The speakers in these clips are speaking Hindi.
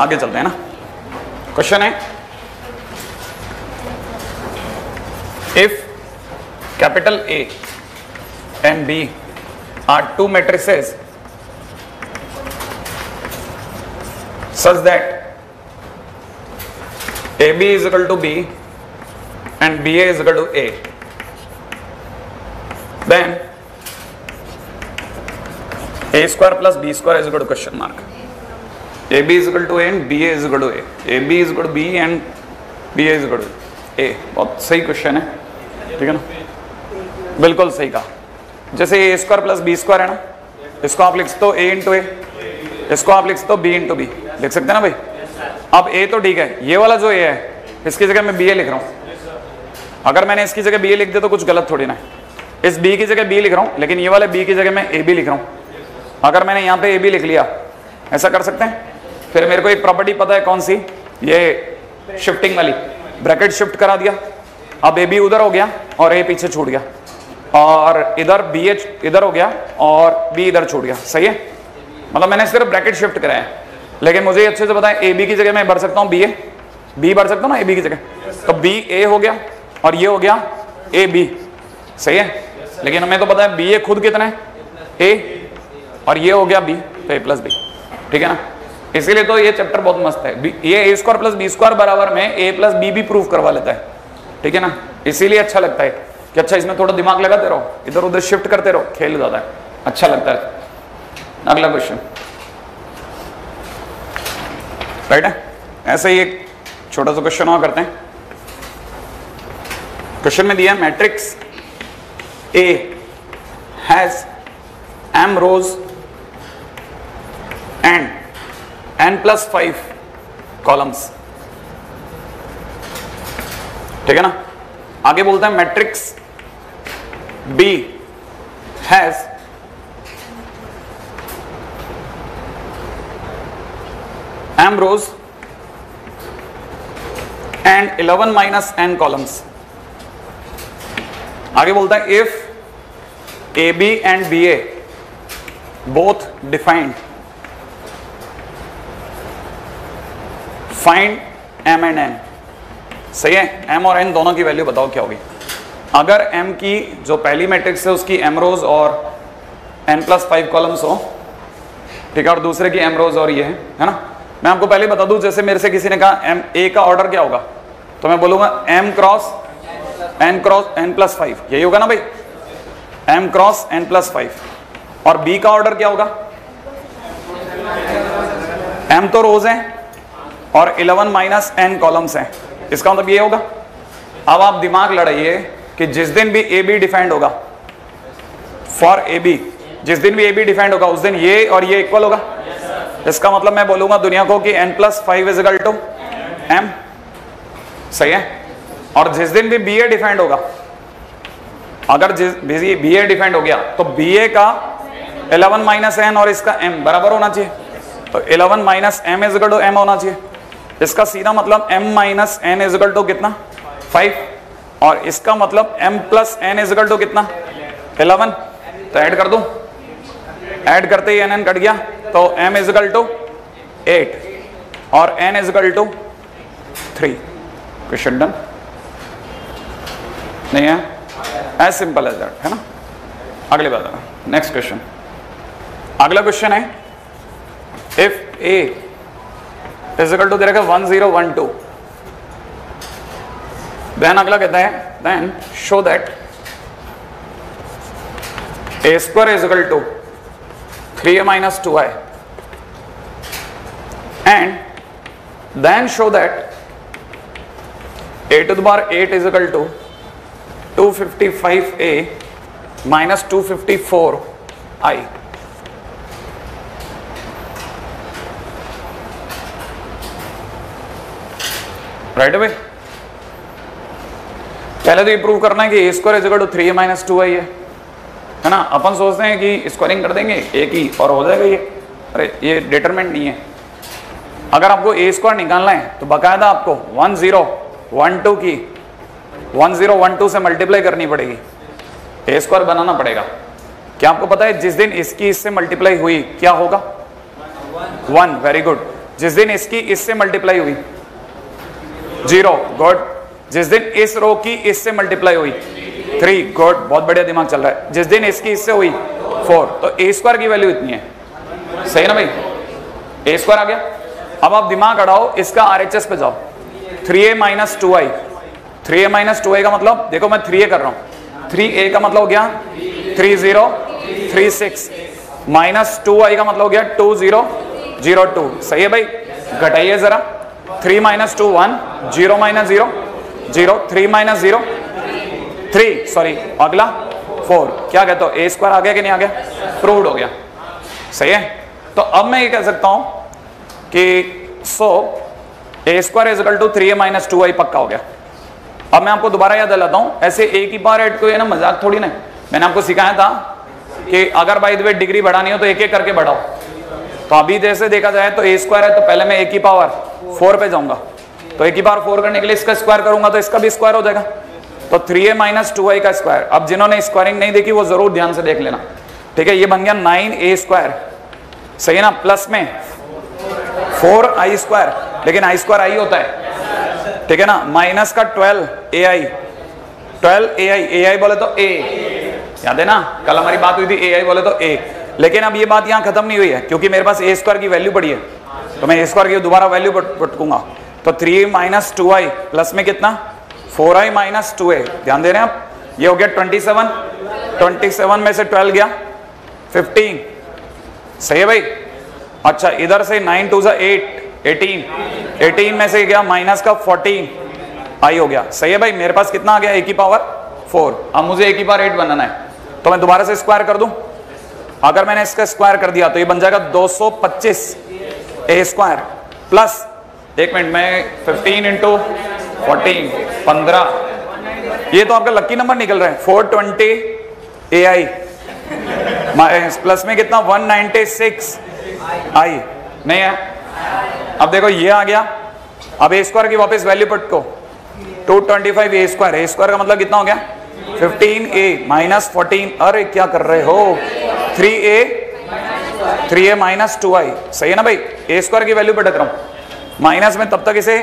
आगे चलते हैं ना। क्वेश्चन है। If capital A and B are two matrices such that A B is equal to B and B A is equal to A then A square plus B square is equal to question mark AB is equal to A and BA is equal to A. AB is equal to B and BA is equal to A. बहुत सही क्वेश्चन है। ठीक है ना? बिल्कुल सही कहा। जैसे A square plus B square है ना? इसको आप लिख सकते हो ए इंटू ए इसको आप लिख सकते हो बी इंटू बी लिख सकते हैं ना भाई? अब ए तो ठीक है। ये वाला जो ए है, इसकी जगह मैं बी ए लिख रहा हूँ। अगर मैंने इसकी जगह बी ए लिख दिया तो कुछ गलत थोड़ी ना इस बी की जगह बी लिख रहा हूँ, लेकिन ये वाले बी की जगह मैं ए बी लिख रहा हूँ। अगर मैंने यहाँ पे ए बी लिख लिया, ऐसा कर सकते हैं? फिर मेरे को एक प्रॉपर्टी पता है कौन सी? ये शिफ्टिंग वाली। ब्रैकेट शिफ्ट करा दिया। अब ए बी उधर हो गया और ए पीछे छूट गया। और इधर बी एच इधर हो गया और बी इधर छूट गया। सही है? मतलब मैंने सिर्फ़ ब्रैकेट शिफ्ट कराया लेकिन मुझे अच्छे से पता है ए बी की जगह मैं भर सकता हूँ बी ए बी भर सकता हूँ ना ए बी की जगह? तो बी ए हो गया और ये हो गया ए बी सही है? लेकिन हमें तो पता है बी ए खुद कितना है? ए और ये हो गया बी तो ए प्लस बी ठीक है ना? इसीलिए तो ये चैप्टर बहुत मस्त है। ये A square plus B square बराबर में ए प्लस बी भी प्रूफ करवा लेता है। ठीक है ना? इसीलिए अच्छा लगता है कि अच्छा इसमें थोड़ा दिमाग लगाते रहो, इधर उधर शिफ्ट करते रहो, खेल जाता है। अच्छा लगता है। अगला क्वेश्चन राइट है? ऐसे ही एक छोटा सा क्वेश्चन और करते हैं। क्वेश्चन में दिया matrix A has m rows and n plus five columns ठीक है ना? आगे बोलते हैं matrix B has rows and 11 minus n columns आगे बोलता है if A B and B A both defined find m and n सही है? एम और एन दोनों की वैल्यू बताओ क्या होगी? अगर एम की जो पहली मैट्रिक्स है, उसकी एम रोज और एन प्लस फाइव कॉलम्स हो, ठीक है, और दूसरे की एम रोज और ये है है ना? मैं आपको पहले बता दूँ, जैसे मेरे से किसी ने कहा एम ए का ऑर्डर क्या होगा? तो मैं बोलूँगा m cross n cross n plus five यही होगा ना भाई? M cross n plus five और बी का ऑर्डर क्या होगा? एम तो रोज है और 11 माइनस एन कॉलम्स हैं। इसका मतलब ये होगा। अब आप दिमाग लड़ाइए कि जिस दिन भी ए बी डिफाइंड होगा फॉर ए बी जिस दिन भी ए बी डिफाइंड होगा, उस दिन ये और ये इक्वल होगा। इसका मतलब मैं बोलूँगा दुनिया को कि n plus five is equal to m सही है? और जिस दिन भी बी ए डिफाइंड होगा, अगर जिस बी ए डिफाइंड हो गया तो बी ए का 11 माइनस एन और इसका एम बराबर होना चाहिए। तो 11 minus m is equal to m होना चाहिए। इसका सीधा मतलब m minus n is equal to कितना? 5 और इसका मतलब m plus n is equal to कितना? 11 तो ऐड कर दूँ? ऐड करते ही एन एन कट गया तो m is equal to eight और n is equal to three question done नहीं है? एज सिंपल एज दैट है ना? अगली बात नेक्स्ट क्वेश्चन अगला क्वेश्चन है if A is equal to दे रखा one zero one two then अगला कहता है then show that A square is equal to three A minus two I and then show that A to bar eight is equal to 255a minus 254i right है भाई पहले तो ये प्रूव करना है कि A square is to three minus two I है। है ना? अपन सोचते हैं कि स्क्वायरिंग कर देंगे ए की और हो जाएगा ये। अरे, ये डिटरमेंट नहीं है। अगर आपको ए स्क्वायर निकालना है तो बकायदा आपको वन ज़ीरो वन टू की वन ज़ीरो वन टू से मल्टीप्लाई करनी पड़ेगी। ए स्क्वायर बनाना पड़ेगा। क्या आपको पता है जिस दिन इसकी इससे मल्टीप्लाई हुई, क्या होगा? वन वेरी गुड जिस दिन इसकी इससे मल्टीप्लाई हुई ज़ीरो, गुड। जिस दिन इस रो की इससे मल्टीप्लाई हुई। थ्री गुड, बहुत बढ़िया दिमाग चल रहा है। जिस दिन इसकी इससे हुई फोर तो ए स्क्वायर की वैल्यू इतनी है। सही ना भाई? ए स्क्वायर आ गया। अब आप दिमाग अड़ाओ, इसका आर पे जाओ। Three A minus two I three A minus two I का मतलब देखो मैं थ्री ए कर रहा हूँ। थ्री ए का मतलब हो गया three zero three six minus two I का मतलब हो गया टू ज़ीरो ज़ीरो टू सही है भाई? घटाइए जरा। Three minus two one, zero minus zero zero, three minus zero, three sorry अगला, फोर। क्या कहते हो ए स्क्वायर आ गया कि नहीं आ गया? प्रूव्ड हो गया। सही है? तो अब मैं ये कह सकता हूँ कि so A square is equal to three A minus two I पक्का हो गया। अब मैं आपको दोबारा याद दिलाता हूँ, ऐसे ए की पावर एट को ये ना, मज़ाक थोड़ी ना मैंने आपको सिखाया था कि अगर बाई द डिग्री बढ़ानी हो तो एक एक करके बढ़ाओ। तो अभी जैसे देखा जाए तो ए स्क्वायर है तो पहले मैं ए की पावर फोर पे जाऊँगा। तो ए की पावर फोर करने के लिए इसका स्क्वायर करूँगा तो इसका भी स्क्वायर हो जाएगा। तो three A minus two I का स्क्वायर अब जिन्होंने स्क्वायरिंग नहीं देखी, वो ज़रूर ध्यान से देख लेना। ठीक है, ये बन गया नाइन ए स्क्वायर सही है ना? प्लस में फोर आई स्क्वायर लेकिन आई स्क्वायर आई होता है। ठीक है ना? माइनस का twelve A I twelve A I A I बोले तो ए याद है ना? कल हमारी बात हुई थी ए आई बोले तो ए लेकिन अब ये बात यहाँ खत्म नहीं हुई है, क्योंकि मेरे पास ए स्क्वायर की वैल्यू पड़ी है। तो मैं स्क्वायर की दोबारा वैल्यू पटकूँगा तो three minus two I plus में कितना? Four I minus two A ध्यान दे रहे हैं आप? ये हो गया ट्वेंटी सेवन ट्वेंटी सेवन में से ट्वेल्व गया। फिफ्टीन सही है भाई? अच्छा इधर से nine two eight eighteen eighteen में से गया माइनस का फोर्टीन आई हो गया। सही है भाई? मेरे पास कितना आ गया? ए की पावर फोर अब मुझे ए की पावर एट बनाना है। तो मैं दोबारा से स्क्वायर कर दूँ? अगर मैंने इसका स्क्वायर कर दिया तो ये बन जाएगा 225 ए स्क्वायर प्लस एक मिनट, में 15 इंटू फोर्टीन पंद्रह। ये तो आपका लक्की नंबर निकल रहा है 420 ए आई प्लस में कितना? 196 आई, नहीं है? अब देखो, ये आ गया। अब ए स्क्वायर की वापस वैल्यू पट को 225 ए स्क्वायर ए स्क्वायर का मतलब कितना हो गया? 15 ए माइनस फोर्टीन अरे, क्या कर रहे हो? 3 ए 3 ए माइनस टू आई सही है ना भाई? ए स्क्वायर की वैल्यू पटक रहा हूँ माइनस में तब तक इसे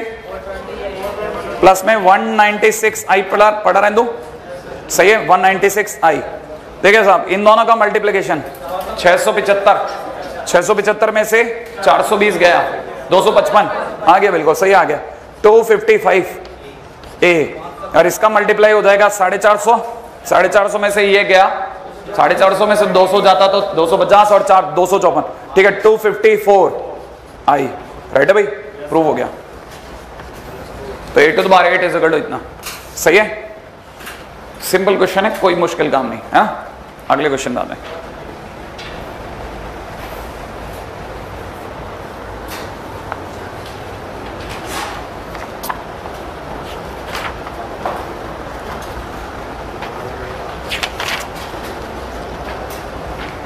प्लस में 196 आई पढ़ा पढ़ा रहने सही है? 196 आई देखिए साहब, इन दोनों का मल्टीप्लीकेशन 675 675 में से 420 गया। 255 आ गया बिल्कुल, सही आ गया। 255 ए और इसका मल्टीप्लाई हो जाएगा साढ़े चार सौ। साढ़े चार सौ में से ये गया। साढ़े चार सौ में से 200 जाता तो 250 और चार, दो सौ ठीक है 254 आई। राइट है भाई? प्रूव हो गया। तो A to bar eight is इतना। सही है? सिंपल क्वेश्चन है, कोई मुश्किल काम नहीं, है? हाँ? अगले क्वेश्चन आते हैं।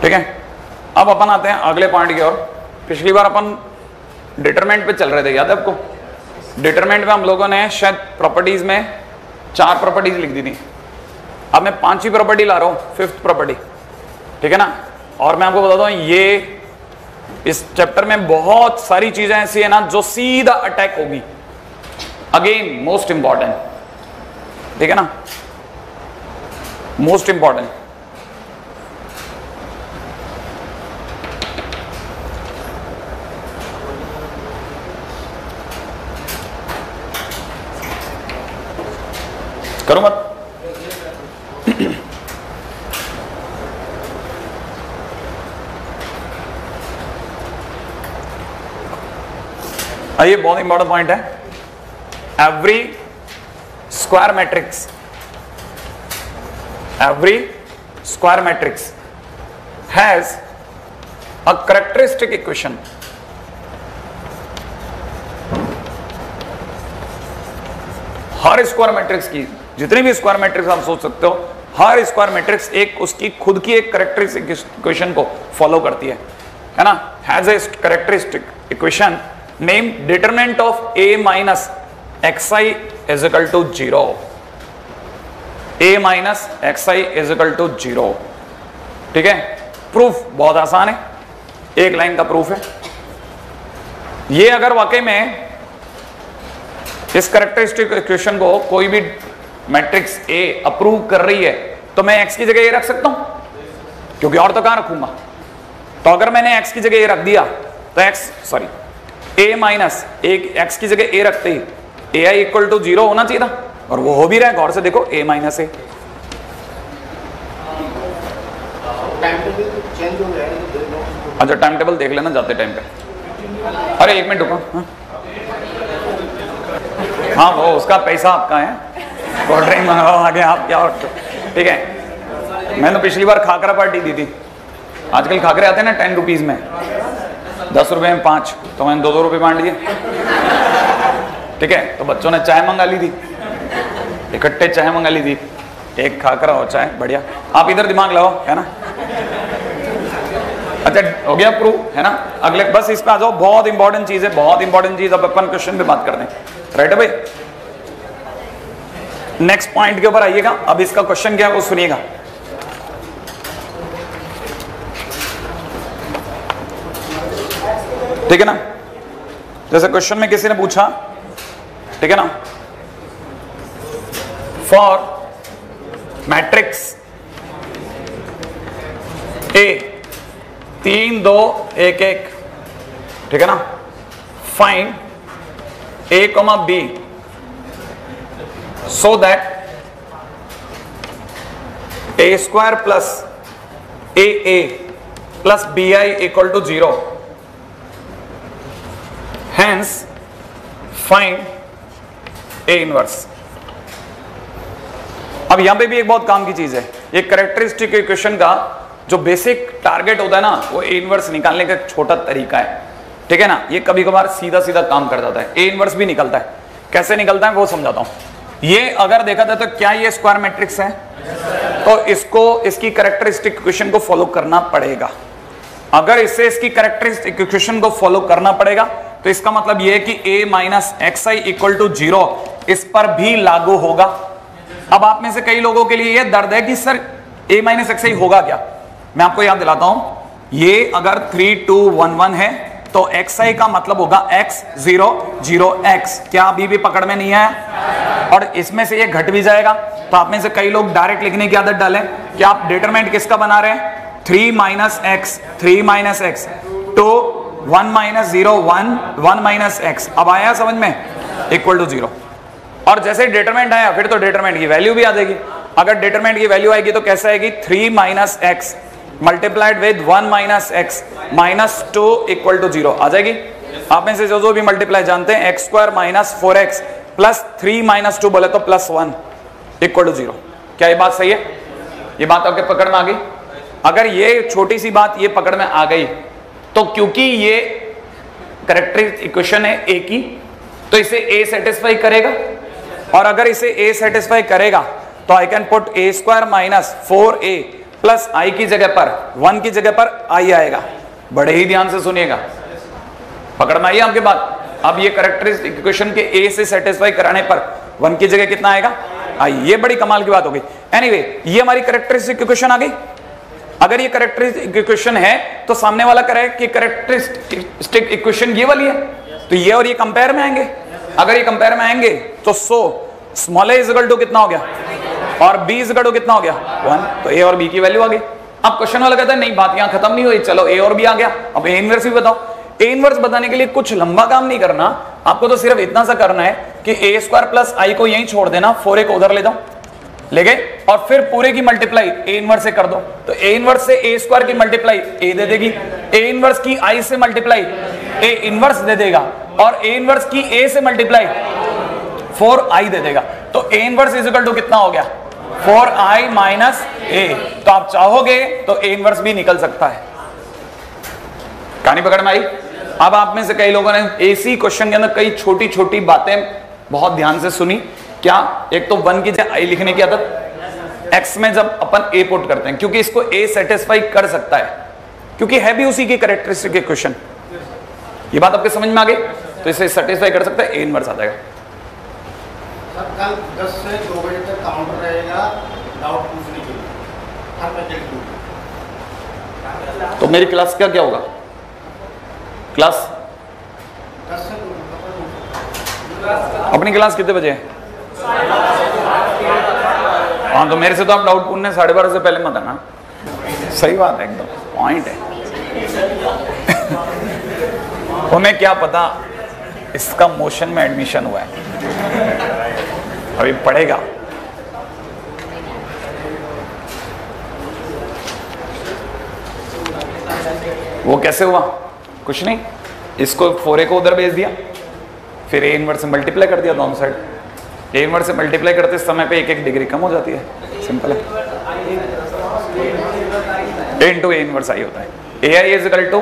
ठीक है? अब अपन आते हैं अगले पॉइंट की ओर। पिछली बार अपन डिटरमेंट पे चल रहे थे, याद है आपको? डिटरमेंट में हम लोगों ने शायद प्रॉपर्टीज़ में चार प्रॉपर्टीज़ लिख दी थी। अब मैं पांचवी प्रॉपर्टी ला रहा हूँ फिफ्थ प्रॉपर्टी ठीक है ना? और मैं आपको बता दूँ ये इस चैप्टर में बहुत सारी चीज़ें ऐसी है ना, जो सीधा अटैक होगी। अगेन मोस्ट इंपॉर्टेंट ठीक है ना? मोस्ट इंपॉर्टेंट करो मत। आइए, बहुत इंपॉर्टेंट पॉइंट है। Every square matrix every square matrix has a characteristic equation her square matrix की जितने भी स्क्वायर मैट्रिक्स आप सोच सकते हो, हर स्क्वायर मैट्रिक्स एक उसकी खुद की एक करेक्टरिस्टिक इक्वेशन को फॉलो करती है। है ना? Has a characteristic equation name determinant of A minus x I is equal to zero A minus x I is equal to zero ठीक है? प्रूफ बहुत आसान है। एक लाइन का प्रूफ है। ये अगर वाकई में इस करेक्टरिस्टिक इक्वेशन को कोई भी मैट्रिक्स ए अप्रूव कर रही है तो मैं एक्स की जगह ए रख सकता हूँ? क्योंकि और तो कहाँ रखूँगा? तो अगर मैंने एक्स की जगह ये रख दिया तो एक्स सॉरी ए माइनस एक एक्स की जगह ए रखते ही A I equal to zero होना चाहिए था, और वो हो भी रहा है, गौर से देखो ए माइनस ए अच्छा टाइम टेबल देख लेना, जाते टाइम पे। अरे, एक मिनट रुको हाँ? हाँ वो उसका पैसा आपका है। कोल्ड ड्रिंक मंगवाओ आगे आप, क्या और ठीक है। मैंने पिछली बार खाकरा पार्टी दी थी। आजकल खाकरे आते हैं ना टेन रुपीज़ में। दस रुपए में पाँच तो मैंने दो दो रुपए बांट दिए। ठीक है तो बच्चों ने चाय मंगा ली थी। इकट्ठे चाय मंगा ली थी। एक खाकरा हो चाय, बढ़िया। आप इधर दिमाग लगाओ, है ना? अच्छा हो गया प्रूव है ना? अगले, बस इस पे आ जाओ, बहुत इंपॉर्टेंट चीज़ है, बहुत इंपॉर्टेंट चीज़। अब अपन क्वेश्चन पे बात करते हैं। राइट है भाई? नेक्स्ट पॉइंट के ऊपर आइएगा। अब इसका क्वेश्चन क्या है, वो सुनिएगा। ठीक है ना? जैसे क्वेश्चन में किसी ने पूछा, ठीक है ना? फॉर मैट्रिक्स ए तीन, दो, एक एक, ठीक है ना? Find A comma B A square plus A A plus B I equal to zero hence find A inverse अब यहाँ पे भी एक बहुत काम की चीज़ है। ये करेक्टरिस्टिक इक्वेशन का जो बेसिक टारगेट होता है ना, वो ए इनवर्स निकालने का छोटा तरीका है। ठीक है ना? ये कभी कभार सीधा सीधा काम कर जाता है। ए इनवर्स भी निकलता है। कैसे निकलता है वो समझाता हूँ। ये अगर देखा जाए तो क्या ये स्क्वायर मैट्रिक्स है? तो इसको, इसकी करेक्टरिस्टिक इक्वेशन को फॉलो करना पड़ेगा। अगर इससे इसकी करेक्टरिस्टिक इक्वेशन को फॉलो करना पड़ेगा तो इसका मतलब यह है कि a minus X I equal to zero इस पर भी लागू होगा। अब आप में से कई लोगों के लिए यह दर्द है कि sir, a minus X I होगा क्या? मैं आपको याद दिलाता हूँ, ये अगर थ्री टू वन वन है तो एक्स आई का मतलब होगा एक्स ज़ीरो ज़ीरो एक्स क्या अभी भी पकड़ में नहीं है? और इसमें से ये घट भी जाएगा। तो आप में से कई लोग डायरेक्ट लिखने की आदत डालें। कि आप डिटरमेंट किसका बना रहे हैं? Three minus X three minus X two one minus zero one one minus X अब आया समझ में? इक्वल टू ज़ीरो और जैसे डिटरमेंट आया, फिर तो डिटरमेंट की वैल्यू भी आ जाएगी। अगर डिटरमेंट की वैल्यू आएगी तो कैसे आएगी? Three minus X multiplied with one minus X minus two equal to zero आ जाएगी? आप में से जो जो भी मल्टीप्लाई जानते हैं X square minus four X plus three minus two बोले तो plus one equal to zero क्या ये बात सही है? ये बात आपके पकड़ में आ गई? अगर ये छोटी सी बात ये पकड़ में आ गई तो क्योंकि ये करेक्टरिस्टिक इक्वेशन है ए की तो इसे ए सेटिस्फाई करेगा? और अगर इसे ए सेटिस्फाई करेगा तो I can put A square minus four A plus I की जगह पर, वन की जगह पर आई आएगा। बड़े ही ध्यान से सुनिएगा। पकड़ में आइए आपके बात। अब ये करेक्टरिस्टिक इक्वेशन के ए से सेटिस्फाई कराने पर, वन की जगह कितना आएगा? आई। ये बड़ी कमाल की बात हो गई। एनीवे ये हमारी करेक्टरिस्टिक इक्वेशन आ गई। अगर ये करेक्टरिस्टिक इक्वेशन है तो सामने वाला करे कि करेक्टरिस्टिक इक्वेशन ये वाली है। तो ये और ये कंपेयर में आएँगे। अगर ये कंपेयर में आएँगे तो so small is equal to कितना हो गया? और बी इज़ टू कितना हो गया? वन। तो ए और बी की वैल्यू आ गई। अब क्वेश्चन वाला कहता है, नहीं, बात यहाँ खत्म नहीं हुई। चलो ए और बी आ गया। अब ए इनवर्स भी बताओ। ए इनवर्स बताने के लिए कुछ लंबा काम नहीं करना। आपको तो सिर्फ़ इतना सा करना है कि ए स्क्वायर प्लस आई को यहीं छोड़ देना। फोर ए को उधर ले जाओ। ले गए? और फिर पूरे की मल्टीप्लाई ए इनवर्स से कर दो। तो ए इनवर्स से ए स्क्वायर की मल्टीप्लाई ए दे देगी। ए इनवर्स की आई से मल्टीप्लाई ए इनवर्स दे देगा। और ए इनवर्स की ए से मल्टीप्लाई फोर आई दे देगा। तो ए इनवर्स इजिकल टू कितना हो गया? Four I minus A. तो आप चाहोगे तो ए इनवर्स भी निकल सकता है। कहानी पकड़ में आई? अब आप में से कई लोगों ने एसी क्वेश्चन के अंदर कई छोटी छोटी बातें बहुत ध्यान से सुनी। क्या? एक तो वन की आई लिखने की आदत। एक्स में जब अपन ए पुट करते हैं, क्योंकि इसको ए सेटिस्फाई कर सकता है। क्योंकि है भी उसी की करेक्टरिस्टिक इक्वेशन ये बात आपके समझ में आ गई? तो इसे सेटिस्फाई कर सकता है ए इनवर्स आ जाएगा। सर कल 10 से 2 बजे तक काउंटर रहेगा डाउट पूछने के लिए। हर पैकेट तो मेरी क्लास का क्या होगा? क्लास अपनी क्लास कितने बजे है? हाँ तो मेरे से तो आप डाउट पूछने साढ़े बारह से पहले मत आना। सही बात है, एकदम। पॉइंट है। उन्हें क्या पता इसका मोशन में एडमिशन हुआ है। अभी पढ़ेगा। वो कैसे हुआ? कुछ नहीं। इसको फोर ए को उधर भेज दिया। फिर ए इनवर्स से मल्टीप्लाई कर दिया दोनों साइड ए इनवर्स से मल्टीप्लाई करते समय पे एक एक डिग्री कम हो जाती है। सिंपल है। A into A inverse I होता है। A I is equal to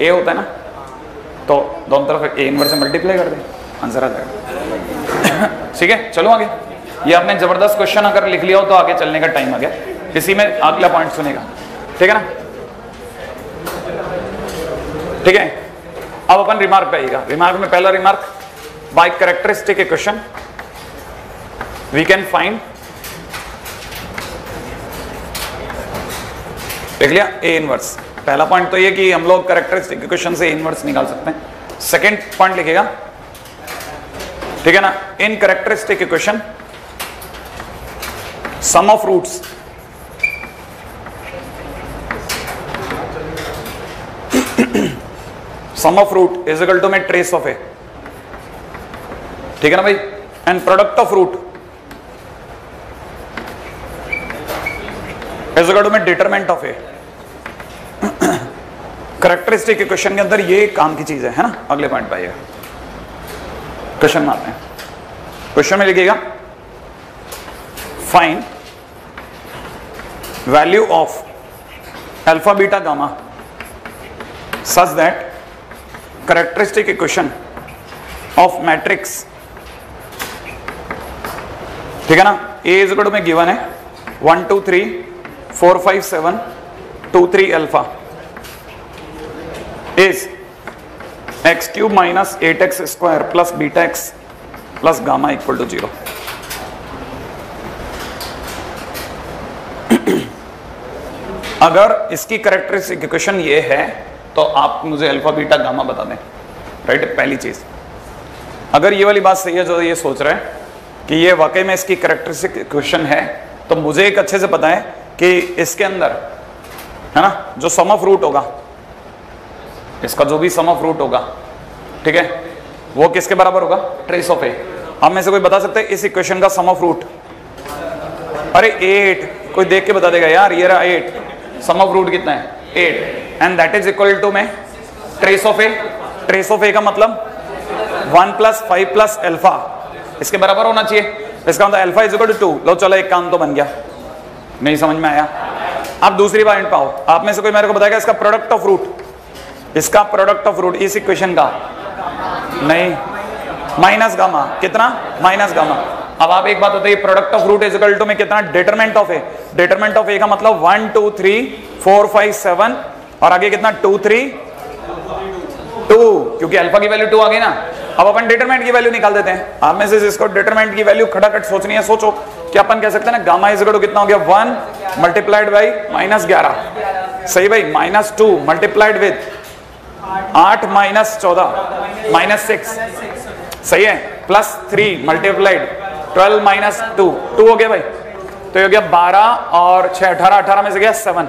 A होता है ना? तो दोनों तरफ़ ए इनवर्स से मल्टीप्लाई कर दे। आंसर आ जाएगा। ठीक है? चलो आगे। ये आपने ज़बरदस्त क्वेश्चन अगर लिख लिया हो तो आगे चलने का टाइम आ गया। इसी में अगला पॉइंट सुनेगा। ठीक है ना? ठीक है? अब अपन रिमार्क पे रिमार्क में पहला remark by characteristic equation we can find देख लिया? ए इनवर्स पहला पॉइंट तो ये कि हम लोग करेक्टरिस्टिक इक्वेशन से इनवर्स निकाल सकते हैं। सेकंड पॉइंट लिखेगा। ठीक है ना? In characteristic equation sum of roots sum of root is equal to में ट्रेस ऑफ़ ए ठीक है ना भाई? And product of root is equal to में determinant of A characteristic equation के अंदर ये काम की चीज़ है है ना? अगले पॉइंट पे आइएगा क्वेश्चन में आते हैं। क्वेश्चन में लिखिएगा। Find value of alpha beta gamma such that characteristic equation of matrix. ठीक है ना? ए इज़ इक्वल में गिवन है. One two three four five seven two three alpha is X cube minus eight X square plus beta X plus gamma equal to zero अगर इसकी करेक्टरिस्टिक इक्वेशन ये है तो आप मुझे अल्फ़ा, बीटा, गामा बता दें। राइट पहली चीज़। अगर ये वाली बात सही है, जो ये सोच रहे हैं कि ये वाकई में इसकी करेक्टरिस्टिक इक्वेशन है तो मुझे एक अच्छे से पता है कि इसके अंदर, है ना, जो सम ऑफ़ रूट होगा, इसका जो भी सम ऑफ़ रूट होगा, ठीक है, वो किसके बराबर होगा? ट्रेस ऑफ़ ए हम में से कोई बता सकते हैं इस इक्वेशन का sum of root are eight कोई देख के बता देगा, यार, ये रहा एट सम ऑफ़ रूट कितना है? Eight and that is equal to में trace of A trace of A का मतलब one plus five plus alpha इसके बराबर होना चाहिए। इसका मतलब alpha is equal to two लो, चलो, एक काम तो बन गया। नहीं समझ में आया। अब दूसरी बार पाओ। आप में से कोई मेरे को बताएगा इसका प्रोडक्ट ऑफ़ रूट इसका प्रोडक्ट ऑफ़ रूट इस इक्वेशन का। नहीं। Minus gamma. कितना? Minus gamma. अब आप एक बात बताइए product of root is equal to में कितना? Determinant of A determinant of A का मतलब one two three four five seven और आगे कितना? टू थ्री टू क्योंकि अल्फ़ा की वैल्यू टू आ गई ना। अब अपन डिटरमेंट की वैल्यू निकाल देते हैं। आप में से जिसको डिटरमेंट की वैल्यू खटाखट सोचनी है, सोचो। कि अपन कह सकते हैं ना गामा इज़ इक्वल कितना हो गया? वन मल्टीप्लाइड बाई माइनस ग्यारह। सही भाई माइनस टू मल्टीप्लाइड विद आठ माइनस चौदह माइनस सिक्स सही है? Plus three multiplied twelve minus two two हो गया भाई। तो ये हो गया बारह और छह, अठारह अठारह में से गया सेवन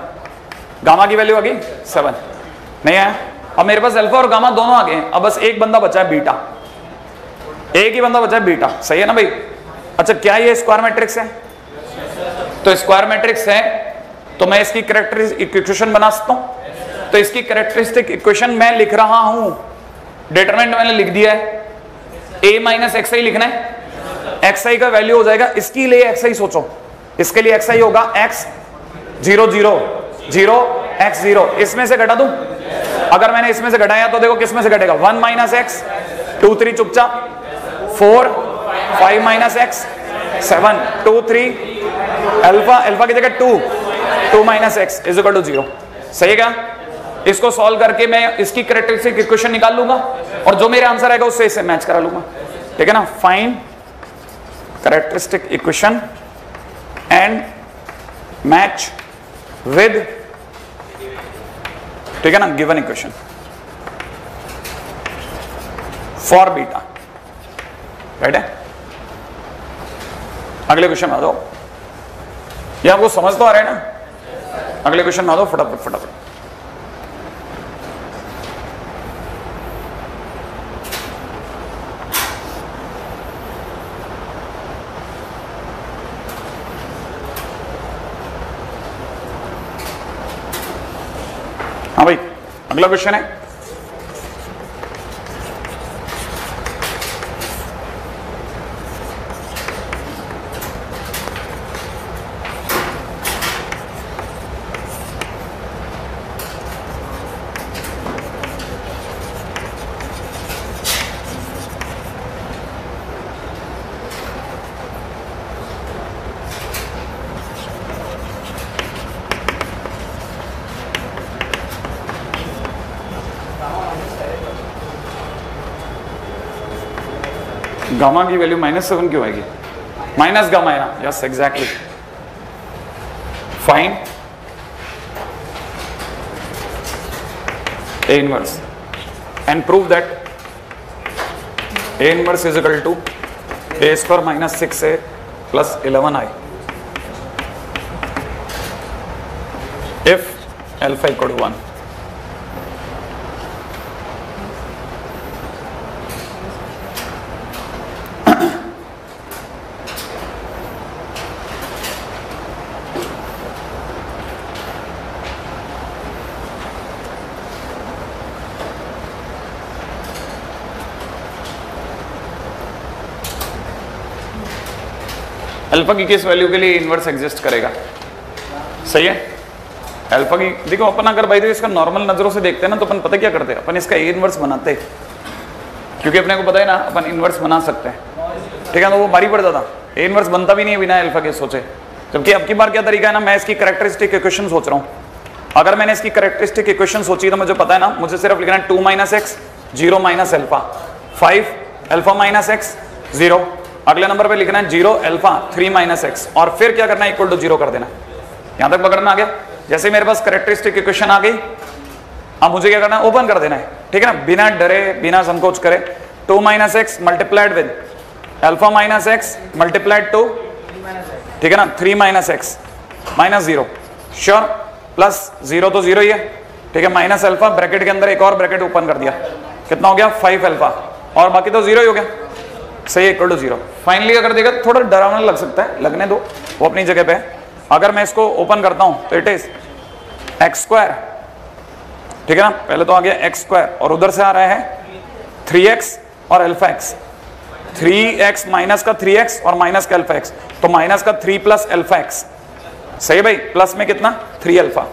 गामा की वैल्यू आ गई सेवन नहीं है? अब मेरे पास अल्फ़ा और गामा दोनों आ गए अब बस एक बंदा बचा है बीटा एक ही बंदा बचा है बीटा सही है ना भाई? अच्छा क्या ये स्क्वायर मैट्रिक्स है? तो स्क्वायर मैट्रिक्स है तो मैं इसकी करेक्टरिस्टिक इक्वेशन बना सकता हूँ? तो इसकी करेक्टरिस्टिक इक्वेशन मैं लिख रहा हूँ। डिटरमेंट मैंने लिख दिया है। ए माइनस एक्स आई लिखना है। एक्स आई का वैल्यू हो जाएगा। इसके लिए एक्स आई सोचो। इसके लिए एक्स आई होगा X zero zero zero X zero. इसमें से घटा दू? अगर मैंने इसमें से घटाया तो देखो किसमें से घटेगा? One minus X two three चुपचाप four, five minus X seven. Two three alpha alpha की जगह two two minus X is equal to zero सही है क्या? इसको सॉल्व करके मैं इसकी करेक्टरिस्टिक इक्वेशन निकाल लूँगा और जो मेरा आंसर आएगा उससे इसे मैच करा लूँगा। ठीक है ना? Find characteristic equation and match with? ठीक है ना? Given equation for beta right है अगले क्वेश्चन आ जाओ। ये आपको समझ तो आ रहा है ना? अगले क्वेश्चन आ दो फटाफट फटाफट। अगला क्वेश्चन है गामा की वैल्यू माइनस सेवन क्यों आएगी? माइनस गामा है yes exactly find A inverse and prove that A inverse is equal to A square minus six A plus eleven I if alpha equal one alpha की किस वैल्यू के लिए इन्वर्स एग्जिस्ट करेगा। सही है? अल्फ़ा की, देखो, अपन अगर भाई इसका नॉर्मल नज़रों से देखते हैं ना तो अपन पता क्या करते हैं? अपन इसका ए इन्वर्स बनाते हैं। क्योंकि अपने को पता है ना, अपन इन्वर्स बना सकते हैं। ठीक है तो वो भारी पड़ जाता ए इन्वर्स बनता भी नहीं है बिना अल्फ़ा के सोचे। जबकि अब की बार क्या तरीका है ना, मैं इसकी करेक्टरिस्टिक इक्वेशन सोच रहा हूँ। अगर मैंने इसकी करेक्टरिस्टिक इक्वेशन सोची तो मुझे पता है ना, मुझे सिर्फ़ लिखना है two minus X zero minus alpha five alpha minus X zero अगले नंबर पे लिखना है zero alpha three minus X. और फिर क्या करना है? इक्वल टू ज़ीरो कर देना। यहाँ तक पकड़ना आ गया? जैसे मेरे पास करेक्टरिस्टिक इक्वेशन आ गई, अब मुझे क्या करना है? ओपन कर देना है। ठीक है ना? बिना डरे, बिना संकोच करे। Two minus X multiplied with alpha minus X multiplied two ठीक है ना? Three minus X minus zero. Sure plus zero तो ज़ीरो ही है। ठीक है? माइनस अल्फ़ा ब्रैकेट के अंदर एक और ब्रैकेट ओपन कर दिया। कितना हो गया? Five alpha. और बाकी तो ज़ीरो ही हो गया। सही इक्वल टू ज़ीरो फाइनली अगर देखा, थोड़ा डरावना लग सकता है, लगने दो, वो अपनी जगह पे है। अगर मैं इसको ओपन करता हूँ तो इट इज़ एक्स स्क्वायर ठीक है ना? पहले तो आ गया एक्स स्क्वायर और उधर से आ रहा है थ्री एक्स और alpha X three X minus का थ्री एक्स और माइनस का अल्फ़ा एक्स तो माइनस का थ्री प्लस एल्फा एक्स सही भाई? प्लस में कितना? थ्री एल्फा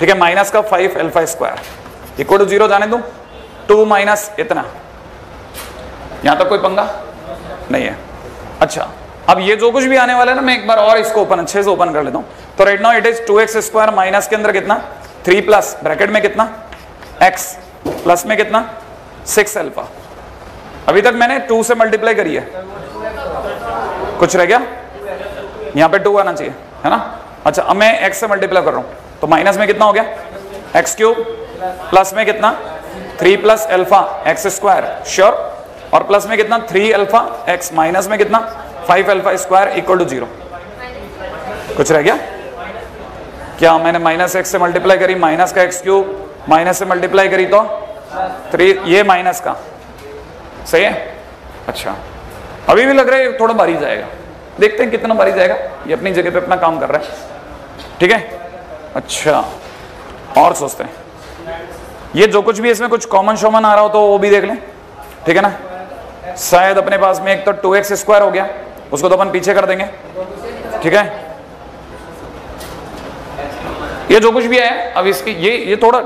ठीक है माइनस का five alpha square equal to zero जाने दू? टू माइनस इतना। यहाँ तक कोई पंगा? नहीं है। अच्छा अब ये जो कुछ भी आने वाला है ना, मैं एक बार और इसको ओपन अच्छे से ओपन कर लेता हूँ। तो right now it is two X square minus के अंदर कितना? थ्री प्लस ब्रैकेट में कितना? एक्स प्लस में कितना? सिक्स अल्फ़ा अभी तक मैंने टू से मल्टीप्लाई करी है। कुछ रह गया? यहाँ पे टू आना चाहिए, है ना? अच्छा अब मैं एक्स से मल्टीप्लाई कर रहा हूँ। तो माइनस में कितना हो गया? एक्स क्यूब प्लस में कितना? Three plus alpha X square sure और प्लस में कितना? थ्री अल्फ़ा एक्स माइनस में कितना? Five alpha square equal to zero कुछ रह गया? क्या मैंने माइनस एक्स से मल्टीप्लाई करी? माइनस का एक्स क्यूब माइनस से मल्टीप्लाई करी तो? थ्री ये माइनस का। सही है? अच्छा। अभी भी लग रहा है थोड़ा बारी जाएगा। देखते हैं कितना बारी जाएगा। ये अपनी जगह पे अपना काम कर रहा है। ठीक है? अच्छा। और सोचते हैं। ये जो कुछ भी इसमें कुछ कॉमन शॉमन आ रहा हो तो वो भी देख लें। ठीक है ना? शायद अपने पास में एक तो टू एक्स स्क्वायर हो गया। उसको तो अपन पीछे कर देंगे। ठीक है? ये जो कुछ भी है, अब इसकी, ये ये थोड़ा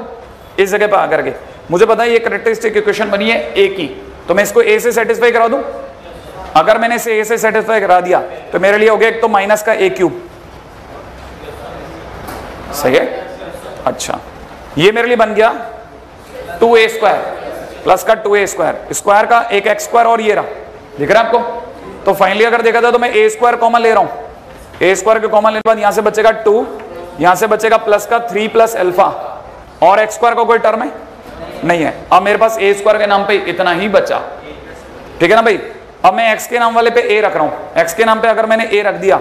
इस जगह पे आकर के। मुझे पता है ये करेक्टरिस्टिक इक्वेशन बनी है ए की। तो मैं इसको ए से सेटिस्फाई करा दूँ? अगर मैंने इसे ए से सेटिस्फाई करा दिया तो मेरे लिए हो गया एक तो माइनस का ए क्यूब सही है? अच्छा। ये मेरे लिए बन गया टू ए स्क्वायर प्लस का टू ए स्क्वायर स्क्वायर का एक एक्स स्क्वायर और ये रहा। दिख रहा है आपको? तो फाइनली अगर देखा जाए तो मैं ए स्क्वायर कॉमन ले रहा हूँ। ए स्क्वायर के कॉमन लेने के बाद यहाँ से बचेगा टू यहाँ से बचेगा प्लस का थ्री प्लस अल्फ़ा और एक्स स्क्वायर का कोई टर्म है? नहीं है। अब मेरे पास ए स्क्वायर के नाम पे इतना ही बचा। ठीक है ना भाई? अब मैं एक्स के नाम वाले पे a रख रहा हूँ। X के नाम पे अगर मैंने a रख दिया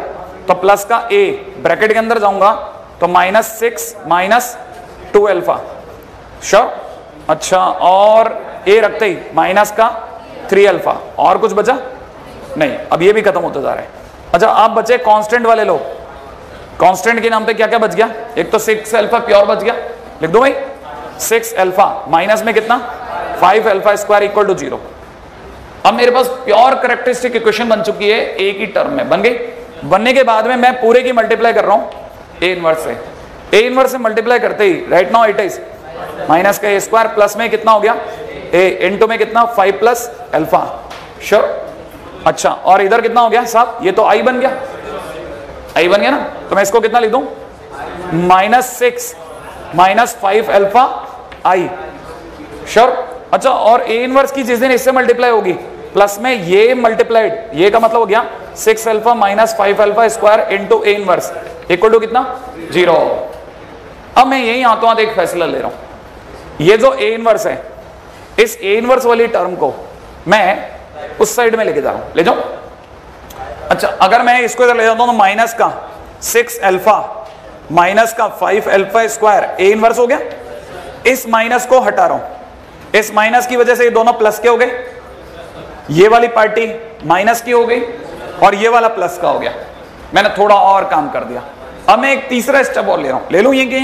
तो प्लस का ए ब्रैकेट के अंदर जाऊँगा तो minus six minus two alpha sure अच्छा और a रखते ही माइनस का थ्री अल्फ़ा और कुछ बचा? नहीं, अब ये भी खत्म होता जा रहा है। अच्छा आप बचे कांस्टेंट वाले लोग। कांस्टेंट के नाम पे क्या क्या बच गया? एक तो सिक्स अल्फ़ा प्योर बच गया। लिख दो भाई? सिक्स अल्फ़ा माइनस में कितना? Five alpha square equal to zero अब मेरे पास प्योर करेक्टरिस्टिक इक्वेशन बन चुकी है ए की टर्म में। बन गई? बनने के बाद में मैं पूरे की मल्टीप्लाई कर रहा हूँ। ए इनवर्स से। ए इनवर्स से मल्टीप्लाई करते ही right now it is minus का ए स्क्वायर प्लस में कितना हो गया? ए इनटू में कितना? फाइव प्लस एल्फा श्योर अच्छा और इधर कितना हो गया? साहब ये तो आई बन गया। आई बन गया ना? तो मैं इसको कितना लिख दूँ? Minus six minus five alpha I sure अच्छा और ए इनवर्स की जिस दिन इससे मल्टीप्लाई होगी? प्लस में ये मल्टीप्लाइड ये का मतलब हो गया? Six alpha minus five alpha square into A inverse equal to कितना? ज़ीरो अब मैं यही हाथों हाथ एक फैसला ले रहा हूँ। ये जो ए इनवर्स है इस ए इनवर्स वाली टर्म को मैं उस साइड में लेके जा रहा हूँ। ले जाऊँ अच्छा अगर मैं इसको इधर ले जाता हूँ तो माइनस का सिक्स अल्फ़ा माइनस का five alpha square A inverse हो गया। इस माइनस को हटा रहा हूँ। इस माइनस की वजह से ये दोनों प्लस के हो गए? ये वाली पार्टी माइनस की हो गई और ये वाला प्लस का हो गया। मैंने थोड़ा और काम कर दिया। अब मैं एक तीसरा स्टेप और ले रहा हूँ। ले लू ये कि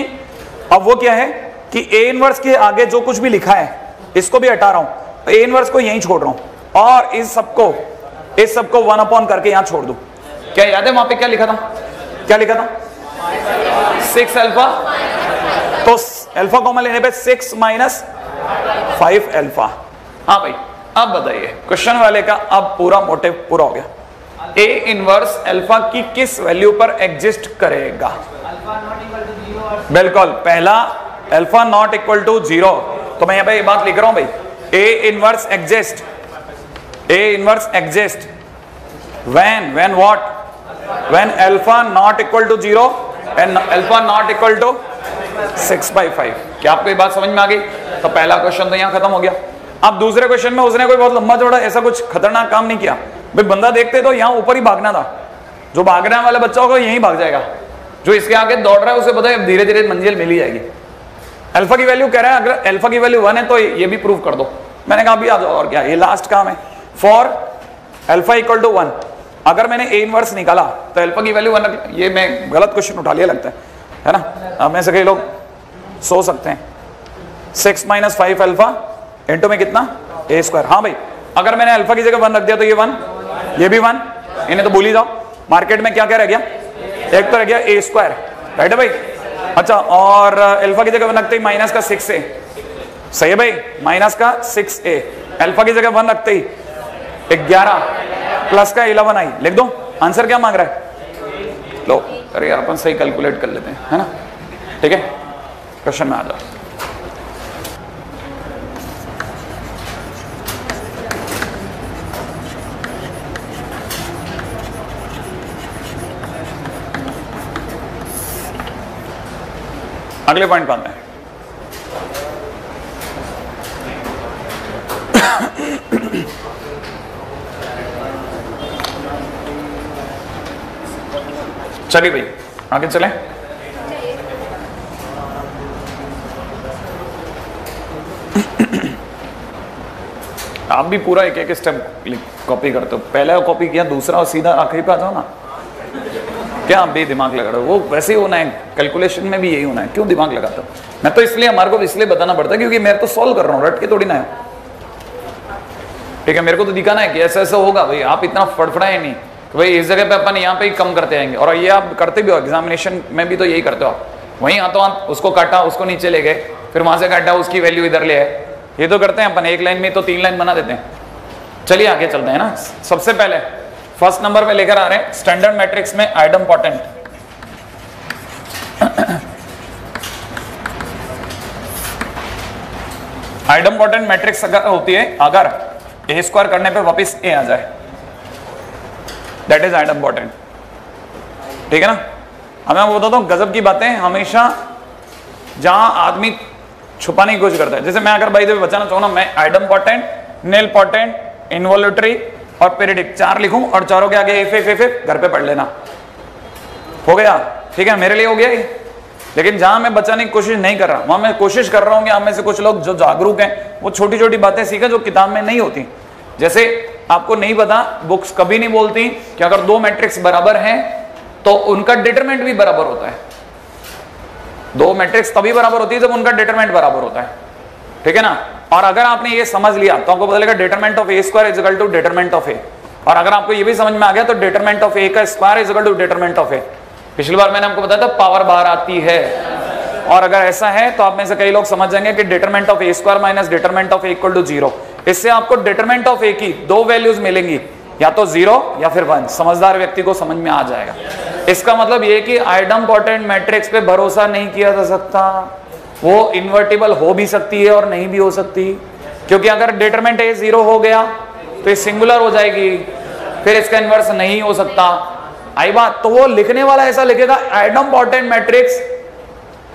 अब वो क्या है कि ए इनवर्स के आगे जो कुछ भी लिखा है इसको भी हटा रहा हूँ। ए इनवर्स को यहीं छोड़ रहा हूँ। और इस सबको इस सबको वन अपॉन करके यहाँ छोड़ दू। क्या याद है वहाँ पे क्या लिखा था? क्या लिखा था? सिक्स अल्फ़ा तो अल्फ़ा कॉमन लेने पे सिक्स माइनस फाइव अल्फ़ा हाँ भाई अब बताइए क्वेश्चन वाले का अब पूरा मोटिव पूरा हो गया। ए इनवर्स अल्फ़ा की किस वैल्यू पर एग्जिस्ट करेगा? बिल्कुल पहला alpha not equal to zero तो मैं यहाँ पे बात लिख रहा हूँ भाई। A inverse exist A inverse exists when when what? When alpha not equal to zero and alpha not equal to six by five क्या आपको ये बात समझ में आ गई? तो पहला क्वेश्चन तो यहाँ खत्म हो गया। अब दूसरे क्वेश्चन में उसने कोई बहुत लंबा चौड़ा ऐसा कुछ खतरनाक काम नहीं किया। भाई बंदा देखते तो यहाँ ऊपर ही भागना था। जो भागने वाला बच्चा होगा यहीं भाग जाएगा। जो इसके आगे दौड़ रहा है, उसे पता है धीरे धीरे मंजिल मिल जाएगी। अल्फ़ा की वैल्यू कह रहा है, अगर अल्फ़ा की वैल्यू वन है तो ये भी प्रूव कर दो। मैंने कहा, अभी आ जाओ और क्या, ये लास्ट काम है। For alpha equal to one अगर मैंने ए इनवर्स निकाला तो अल्फ़ा की वैल्यू वन ये मैं गलत क्वेश्चन उठा लिया लगता है है ना? अब में से कई लोग सो सकते हैं। Six minus five alpha into में कितना? ए स्क्वायर हाँ भाई, अगर मैंने अल्फ़ा की जगह वन रख दिया तो ये वन ये भी वन इन्हें तो भूल ही जाओ। मार्केट में क्या क्या रह गया? एक तो रह गया ए स्क्वायर राइट है भाई? अच्छा और अल्फ़ा की जगह वन रखते ही माइनस का सिक्स ए सही है भाई? माइनस का सिक्स ए अल्फ़ा की जगह वन रखते ही ग्यारह प्लस का इलेवन आई लिख दो? आंसर क्या मांग रहा है? लो, अरे, अपन सही कैलकुलेट कर लेते हैं, है ना? ठीक है? क्वेश्चन में आ जाओ। अगले पॉइंट पर आते हैं। चलिए भाई, आगे चले। आप भी पूरा एक एक स्टेप कॉपी करते हो। पहला कॉपी किया, दूसरा और सीधा आखिरी पे आ जाओ ना। क्या आप भी दिमाग लगा रहे हो? वो वैसे ही होना है कैलकुलेशन में भी यही होना है। क्यों दिमाग लगाते हो? मैं तो इसलिए, हमारे को इसलिए बताना पड़ता है क्योंकि मैं तो सॉल्व कर रहा हूँ, रट के थोड़ी ना है। ठीक है, मेरे को तो दिखाना है कि ऐसा ऐसा होगा, भाई, आप इतना फड़फड़ाए नहीं तो भाई, इस जगह पे अपन यहाँ पे ही कम करते आएँगे। और ये आप करते भी हो एग्जामिनेशन में भी तो यही करते हो आप। वहीं हाथों हाथ उसको काटा, उसको नीचे ले गए, फिर वहाँ से काटा, उसकी वैल्यू इधर ले आए। ये तो करते हैं अपन, एक लाइन में तो तीन लाइन बना देते हैं। चलिए आगे चलते हैं ना। सबसे पहले फ़र्स्ट नंबर पे लेकर आ रहे हैं स्टैंडर्ड मैट्रिक्स में idempotent idempotent matrix अगर होती है, अगर ए स्क्वायर करने पे वापस ए आ जाए दैट इज़ आइडम पॉटेंट ठीक है ना? अब मैं बताता हूँ, गजब की बातें हमेशा जहाँ आदमी छुपाने की कोशिश करता है। जैसे मैं अगर भाई बताना चाहूँ ना, मैं idempotent nilpotent involutory और पीरियडिक चार लिखूं और चारों के आगे एफ़ एफ़ एफ़ एफ़ घर पे पढ़ लेना। हो गया? ठीक है, मेरे लिए हो गया ये। लेकिन जहाँ मैं बचाने की कोशिश नहीं कर रहा, वहाँ मैं कोशिश कर रहा हूँ कि आप में से कुछ लोग जो जागरूक हैं, वो छोटी छोटी बातें सीखें जो किताब में नहीं होती। जैसे आपको नहीं पता, बुक्स कभी नहीं बोलती कि अगर दो मैट्रिक्स बराबर हैं तो उनका डिटरमेंट भी बराबर होता है। दो मैट्रिक्स तभी बराबर होती है जब उनका डिटरमेंट बराबर होता है। ठीक है ना? और अगर आपने ये समझ लिया तो आपको लगेगा determinant of A square is to determinant of A और अगर आपको ये भी समझ में आ गया तो डिटरमेंट ऑफ़ ए का square is to determinant of A पिछली बार मैंने आपको बताया था पावर बाहर आती है। और अगर ऐसा है तो आप में से कई लोग समझ जाएँगे कि determinant of A square minus determinant of A equal to zero इससे आपको डिटरमेंट ऑफ़ ए की दो वैल्यूज़ मिलेंगी, या तो ज़ीरो या फिर वन समझदार व्यक्ति को समझ में आ जाएगा। इसका मतलब ये कि आइडम मैट्रिक्स पे भरोसा नहीं किया जा सकता। वो इन्वर्टिबल हो भी सकती है और नहीं भी हो सकती। क्योंकि अगर डिटरमेंट ए ज़ीरो हो गया तो ये सिंगुलर हो जाएगी। फिर इसका इन्वर्स नहीं हो सकता। आई बात तो वो लिखने वाला ऐसा लिखेगा idempotent matrix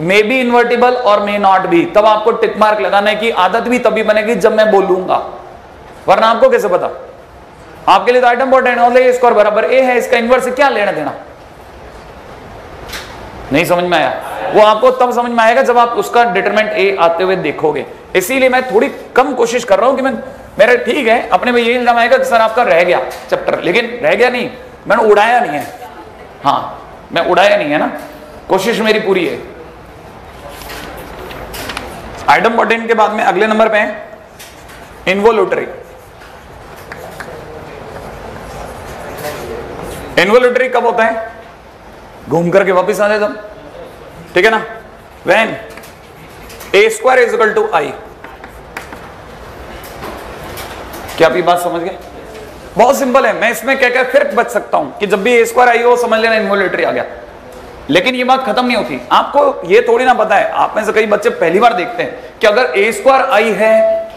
may be invertible और मे नॉट बी तब आपको टिक मार्क लगाने की आदत भी तभी बनेगी जब मैं बोलूँगा। वरना आपको कैसे पता? आपके लिए तो आइटम है ए स्क्वायर बराबर ए है, इसका इन्वर्स क्या लेना देना? नहीं समझ में आया। वो आपको तब समझ में आएगा जब आप उसका डिटरमेंट ए आते हुए देखोगे। इसीलिए मैं थोड़ी कम कोशिश कर रहा हूँ कि मैं, मेरा ठीक है, अपने में ये इल्ज़ाम आएगा कि सर आपका रह गया चैप्टर लेकिन रह गया नहीं, मैंने उड़ाया नहीं है। हाँ मैं उड़ाया नहीं है ना। कोशिश मेरी पूरी है। आइटम पोर्टेंट के बाद में अगले नंबर पे है। इन्वोल्यूटरी इन्वोल्यूटरी कब होता है? घूम करके वापिस आ जाए तब ठीक है ना? When A square is equal to I क्या आप ये बात समझ गए? बहुत सिंपल है। मैं इसमें क्या क्या फिर बच सकता हूँ कि जब भी ए स्क्वायर आई हो, समझ लेना इन्वोल्यूटरी आ गया। लेकिन ये बात खत्म नहीं होती। आपको ये थोड़ी ना पता है। आप में से कई बच्चे पहली बार देखते हैं कि अगर ए स्क्वायर आई है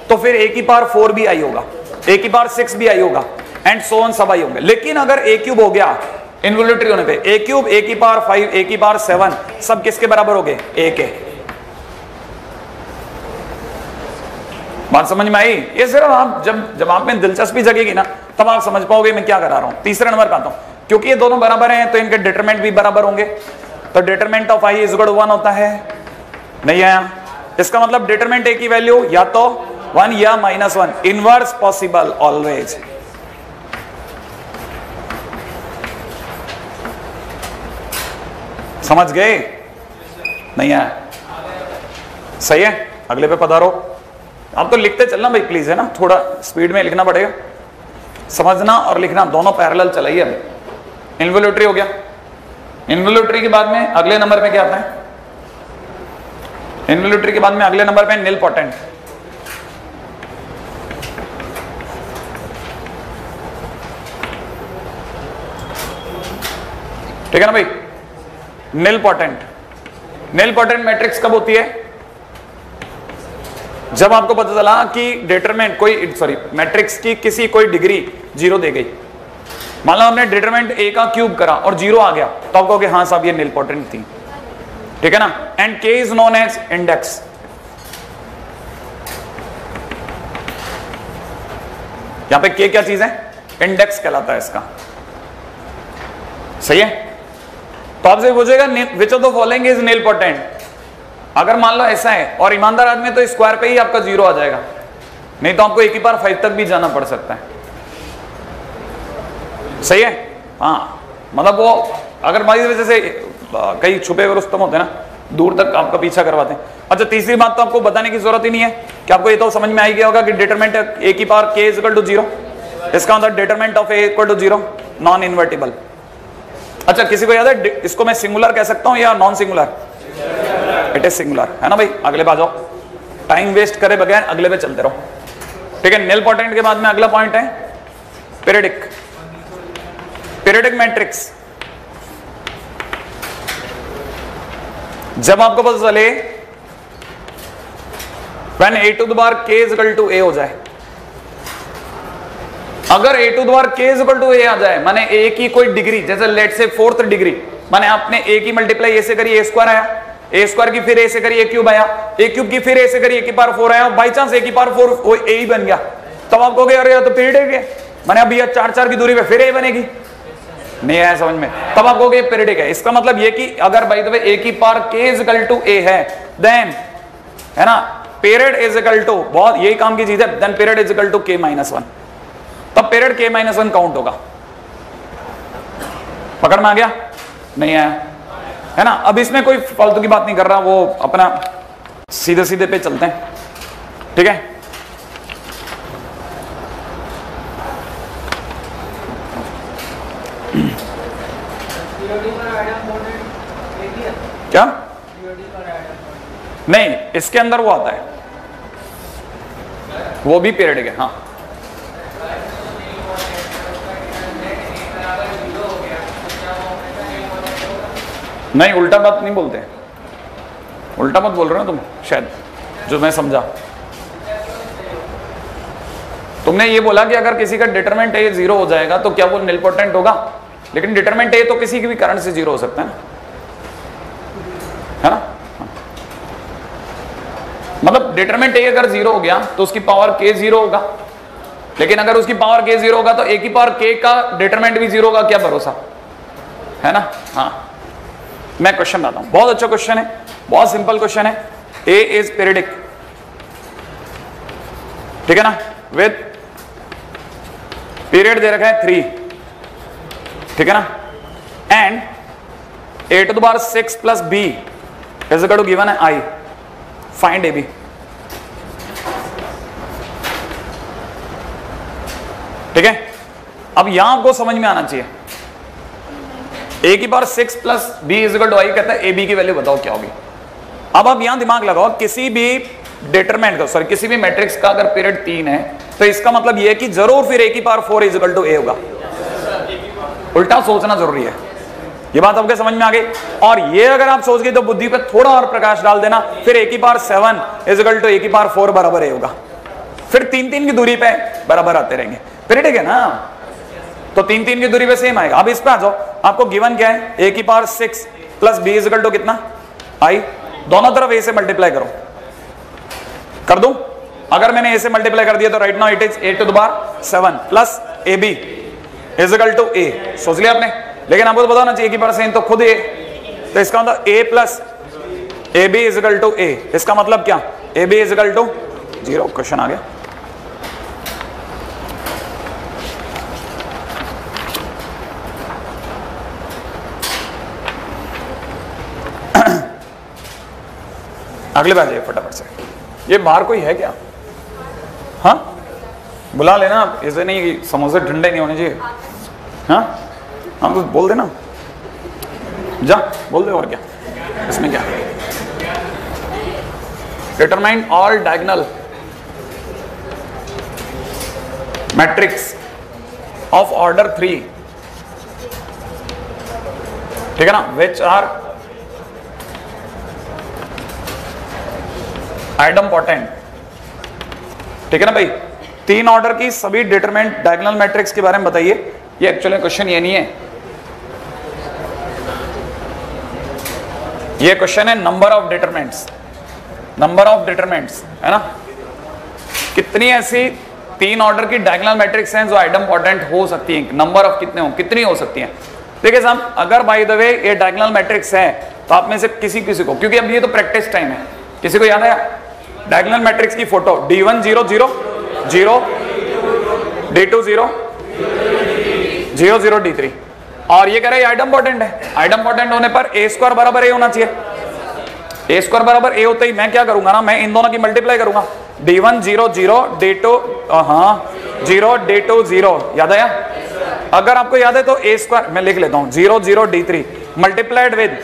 तो फिर ए की पावर फोर भी आई होगा। ए की पावर सिक्स भी आई होगा। एंड सो ऑन सब आई होंगे। लेकिन अगर ए क्यूब हो गया इन्वोल्यूटरी होने पे। ए क्यूब ए की पावर फाइव ए की पावर सेवन सब किसके बराबर हो गए? ए के। बात समझ में आई? ये सिर्फ़ आप जब जब आप में दिलचस्पी जगेगी ना, तब आप समझ पाओगे मैं क्या करा रहा हूँ। तीसरे नंबर पे आता हूँ। क्योंकि ये दोनों बराबर हैं तो इनके डिटरमेंट भी बराबर होंगे। तो determinant of I is equal one होता है। नहीं आया? इसका मतलब डिटरमेंट ए की वैल्यू या तो वन या minus one inverse possible always समझ गए? नहीं आया सही है? अगले पे पधारो। आप तो लिखते चलना भाई प्लीज़ है ना? थोड़ा स्पीड में लिखना पड़ेगा। समझना और लिखना, दोनों पैरेलल चलाइए अभी। इन्वोल्यूटरी हो गया। इन्वोल्यूटरी के बाद में अगले नंबर पे क्या आता है? इन्वोल्यूटरी के बाद में अगले नंबर पे नील पोटेंट ठीक है ना भाई? Nilpotent nilpotent matrix कब होती है? जब आपको पता चला कि डिटरमेंट कोई सॉरी मैट्रिक्स की किसी कोई डिग्री ज़ीरो दे गई। मान लो हमने डिटरमेंट ए का क्यूब करा और ज़ीरो आ गया तो आप कहोगे हाँ साहब, ये नील पोटेंट थी। ठीक है ना? एंड के इज़ नोन एज इंडेक्स यहाँ पे के क्या चीज़ है? इंडेक्स कहलाता है इसका। सही है? तो आपसे पूछेगा which of the following is nilpotent अगर मान लो ऐसा है, और ईमानदार आदमी तो स्क्वायर पे ही आपका ज़ीरो आ जाएगा। नहीं तो आपको एक ही बार फाइव तक भी जाना पड़ सकता है। सही है? हाँ। मतलब वो, अगर मान वजह से कई छुपे हुए रुस्तम होते हैं ना, दूर तक आपका पीछा करवाते हैं। अच्छा तीसरी बात तो आपको बताने की ज़रूरत ही नहीं है। कि आपको ये तो समझ में आई गया होगा कि डिटरमेंट ए की पावर के इक्वल टू ज़ीरो इसका मतलब determinant of A equal to zero non invertible अच्छा किसी को याद है? इसको मैं सिंगुलर कह सकता हूँ या non singular it is singular है ना भाई? अगले पे आ जाओ। टाइम वेस्ट करे बगैर अगले पे चलते रहो। ठीक है नेल पोटेंट के बाद में अगला पॉइंट है। पेरेडिक पेरिडिक मैट्रिक्स जब आपको पता चले, when ए टू बार k is equal to a हो जाए अगर A to k is equal to a आ जाए, माने a की कोई डिग्री जैसे लेट से फोर्थ डिग्री माने आपने a की मल्टीप्लाई a से करी a स्क्वायर आया ए स्क्वायर की फिर ए से करी ए क्यूब आया ए क्यूब की फिर ए से करी ए की पावर फोर आया बाई चांस ए की पावर फोर वो ए ही बन गया। तब आप कहोगे, अरे तो पीरियड है मैंने अभी ये चार चार की दूरी पे फिर ए बनेगी। नहीं आया समझ में। तब आप कहोगे पीरियडिक है इसका मतलब ये कि अगर बाई द ए की पावर के इज़ टू ए है देन है ना? पीरियड इज़ टू बहुत यही काम की चीज़ है then period is two K minus one तब period K minus one count होगा। पकड़ में आ गया? नहीं आया। है ना? अब इसमें कोई फालतू की बात नहीं कर रहा, वो अपना सीधे सीधे पे चलते हैं। ठीक है? क्या? नहीं, इसके अंदर वो आता है। वो भी पीरियड है हाँ। नहीं, उल्टा बात नहीं बोलते। उल्टा मत बोल रहे हो तुम, शायद, जो मैं समझा। तुमने ये बोला कि अगर किसी का डिटरमेंट ए ज़ीरो हो जाएगा तो क्या वो निलपोटेंट होगा? लेकिन डिटरमेंट ए तो किसी के भी कारण से ज़ीरो हो सकता है ना। है ना? मतलब डिटरमेंट ए अगर ज़ीरो हो गया तो उसकी पावर के ज़ीरो होगा। लेकिन अगर उसकी पावर के ज़ीरो होगा तो ए की पावर के का डिटरमेंट भी ज़ीरो होगा, क्या भरोसा? है ना? हाँ। मैं क्वेश्चन लाता हूँ। बहुत अच्छा क्वेश्चन है, बहुत सिंपल क्वेश्चन है। ए इज़ पेरिडिक ठीक है ना? विद पीरियड दे रखा है थ्री ठीक है ना? And A to the power six plus B is two given है आई फाइंड ए बी ठीक है? अब यहाँ आपको समझ में आना चाहिए। ए की power six plus B is two I कहता है ए बी की वैल्यू बताओ क्या होगी। अब आप यहाँ दिमाग लगाओ, किसी भी डिटरमेंट का सॉरी किसी भी मैट्रिक्स का अगर पीरियड तीन है तो इसका मतलब यह है कि ज़रूर फिर ए की power four is to A होगा। उल्टा सोचना ज़रूरी है। ये बात आपके समझ में आ गई? और ये अगर आप सोच गए तो बुद्धि पे थोड़ा और प्रकाश डाल देना, फिर ए की power seven is equal to A की पावर फोर बराबर ए होगा। फिर तीन तीन की दूरी पे बराबर आते रहेंगे। फिर ठीक है ना? तो तीन तीन की दूरी पे सेम आएगा। अब इस पे आ जाओ। आपको गिवन क्या है? ए की power six plus B is equal to कितना? आई दोनों तरफ़ ए से मल्टीप्लाई करो। कर दूँ? अगर मैंने ए से मल्टीप्लाई कर दिया तो right now it is A to the power seven plus A B is equal to A सोच लिया आपने? लेकिन आपको तो बताना चाहिए कि परसेंट तो खुद ए तो इसका मतलब A plus A B is equal to A इसका मतलब क्या? A B is equal to zero question आ गया। अगले बार जाइए फटाफट से। ये बाहर कोई है क्या? हाँ? बुला लेना आप, ऐसे नहीं समोसे ठंडे नहीं होने चाहिए। हाँ? हाँ तो बोल देना। जा, बोल दे और क्या? इसमें क्या? Determine all diagonal matrix of order three ठीक है ना? विच आर आइटम पोटेंट ठीक है ना भाई? तीन ऑर्डर की सभी डिटरमेंट डायगोनल मैट्रिक्स के बारे में बताइए। ये एक्चुअली क्वेश्चन ये नहीं है। ये क्वेश्चन है number of determinants number of determinants है ना? कितनी ऐसी तीन ऑर्डर की डायगोनल मैट्रिक्स हैं जो आइटम पोटेंट हो सकती हैं? नंबर ऑफ़ कितने हो? कितनी हो सकती हैं? देखिए साहब, अगर बाय द वे ये डायगोनल मैट्रिक्स है तो आप में से किसी किसी को, क्योंकि अब ये तो प्रैक्टिस टाइम है। किसी को याद है? डायगोनल मैट्रिक्स की photo D one zero zero zero D two zero zero zero D three और ये कह रहे आइटम पोटेंट है। आइटम पोटेंट होने पर ए स्क्वायर बराबर ए होना चाहिए। ए स्क्वायर बराबर ए होते ही मैं क्या करूँगा ना, मैं इन दोनों की मल्टीप्लाई करूँगा। D one zero zero D two हाँ ज़ीरो डी टू ज़ीरो याद आया? अगर आपको याद है तो ए स्क्वायर मैं लिख लेता हूँ zero zero D three multiplied with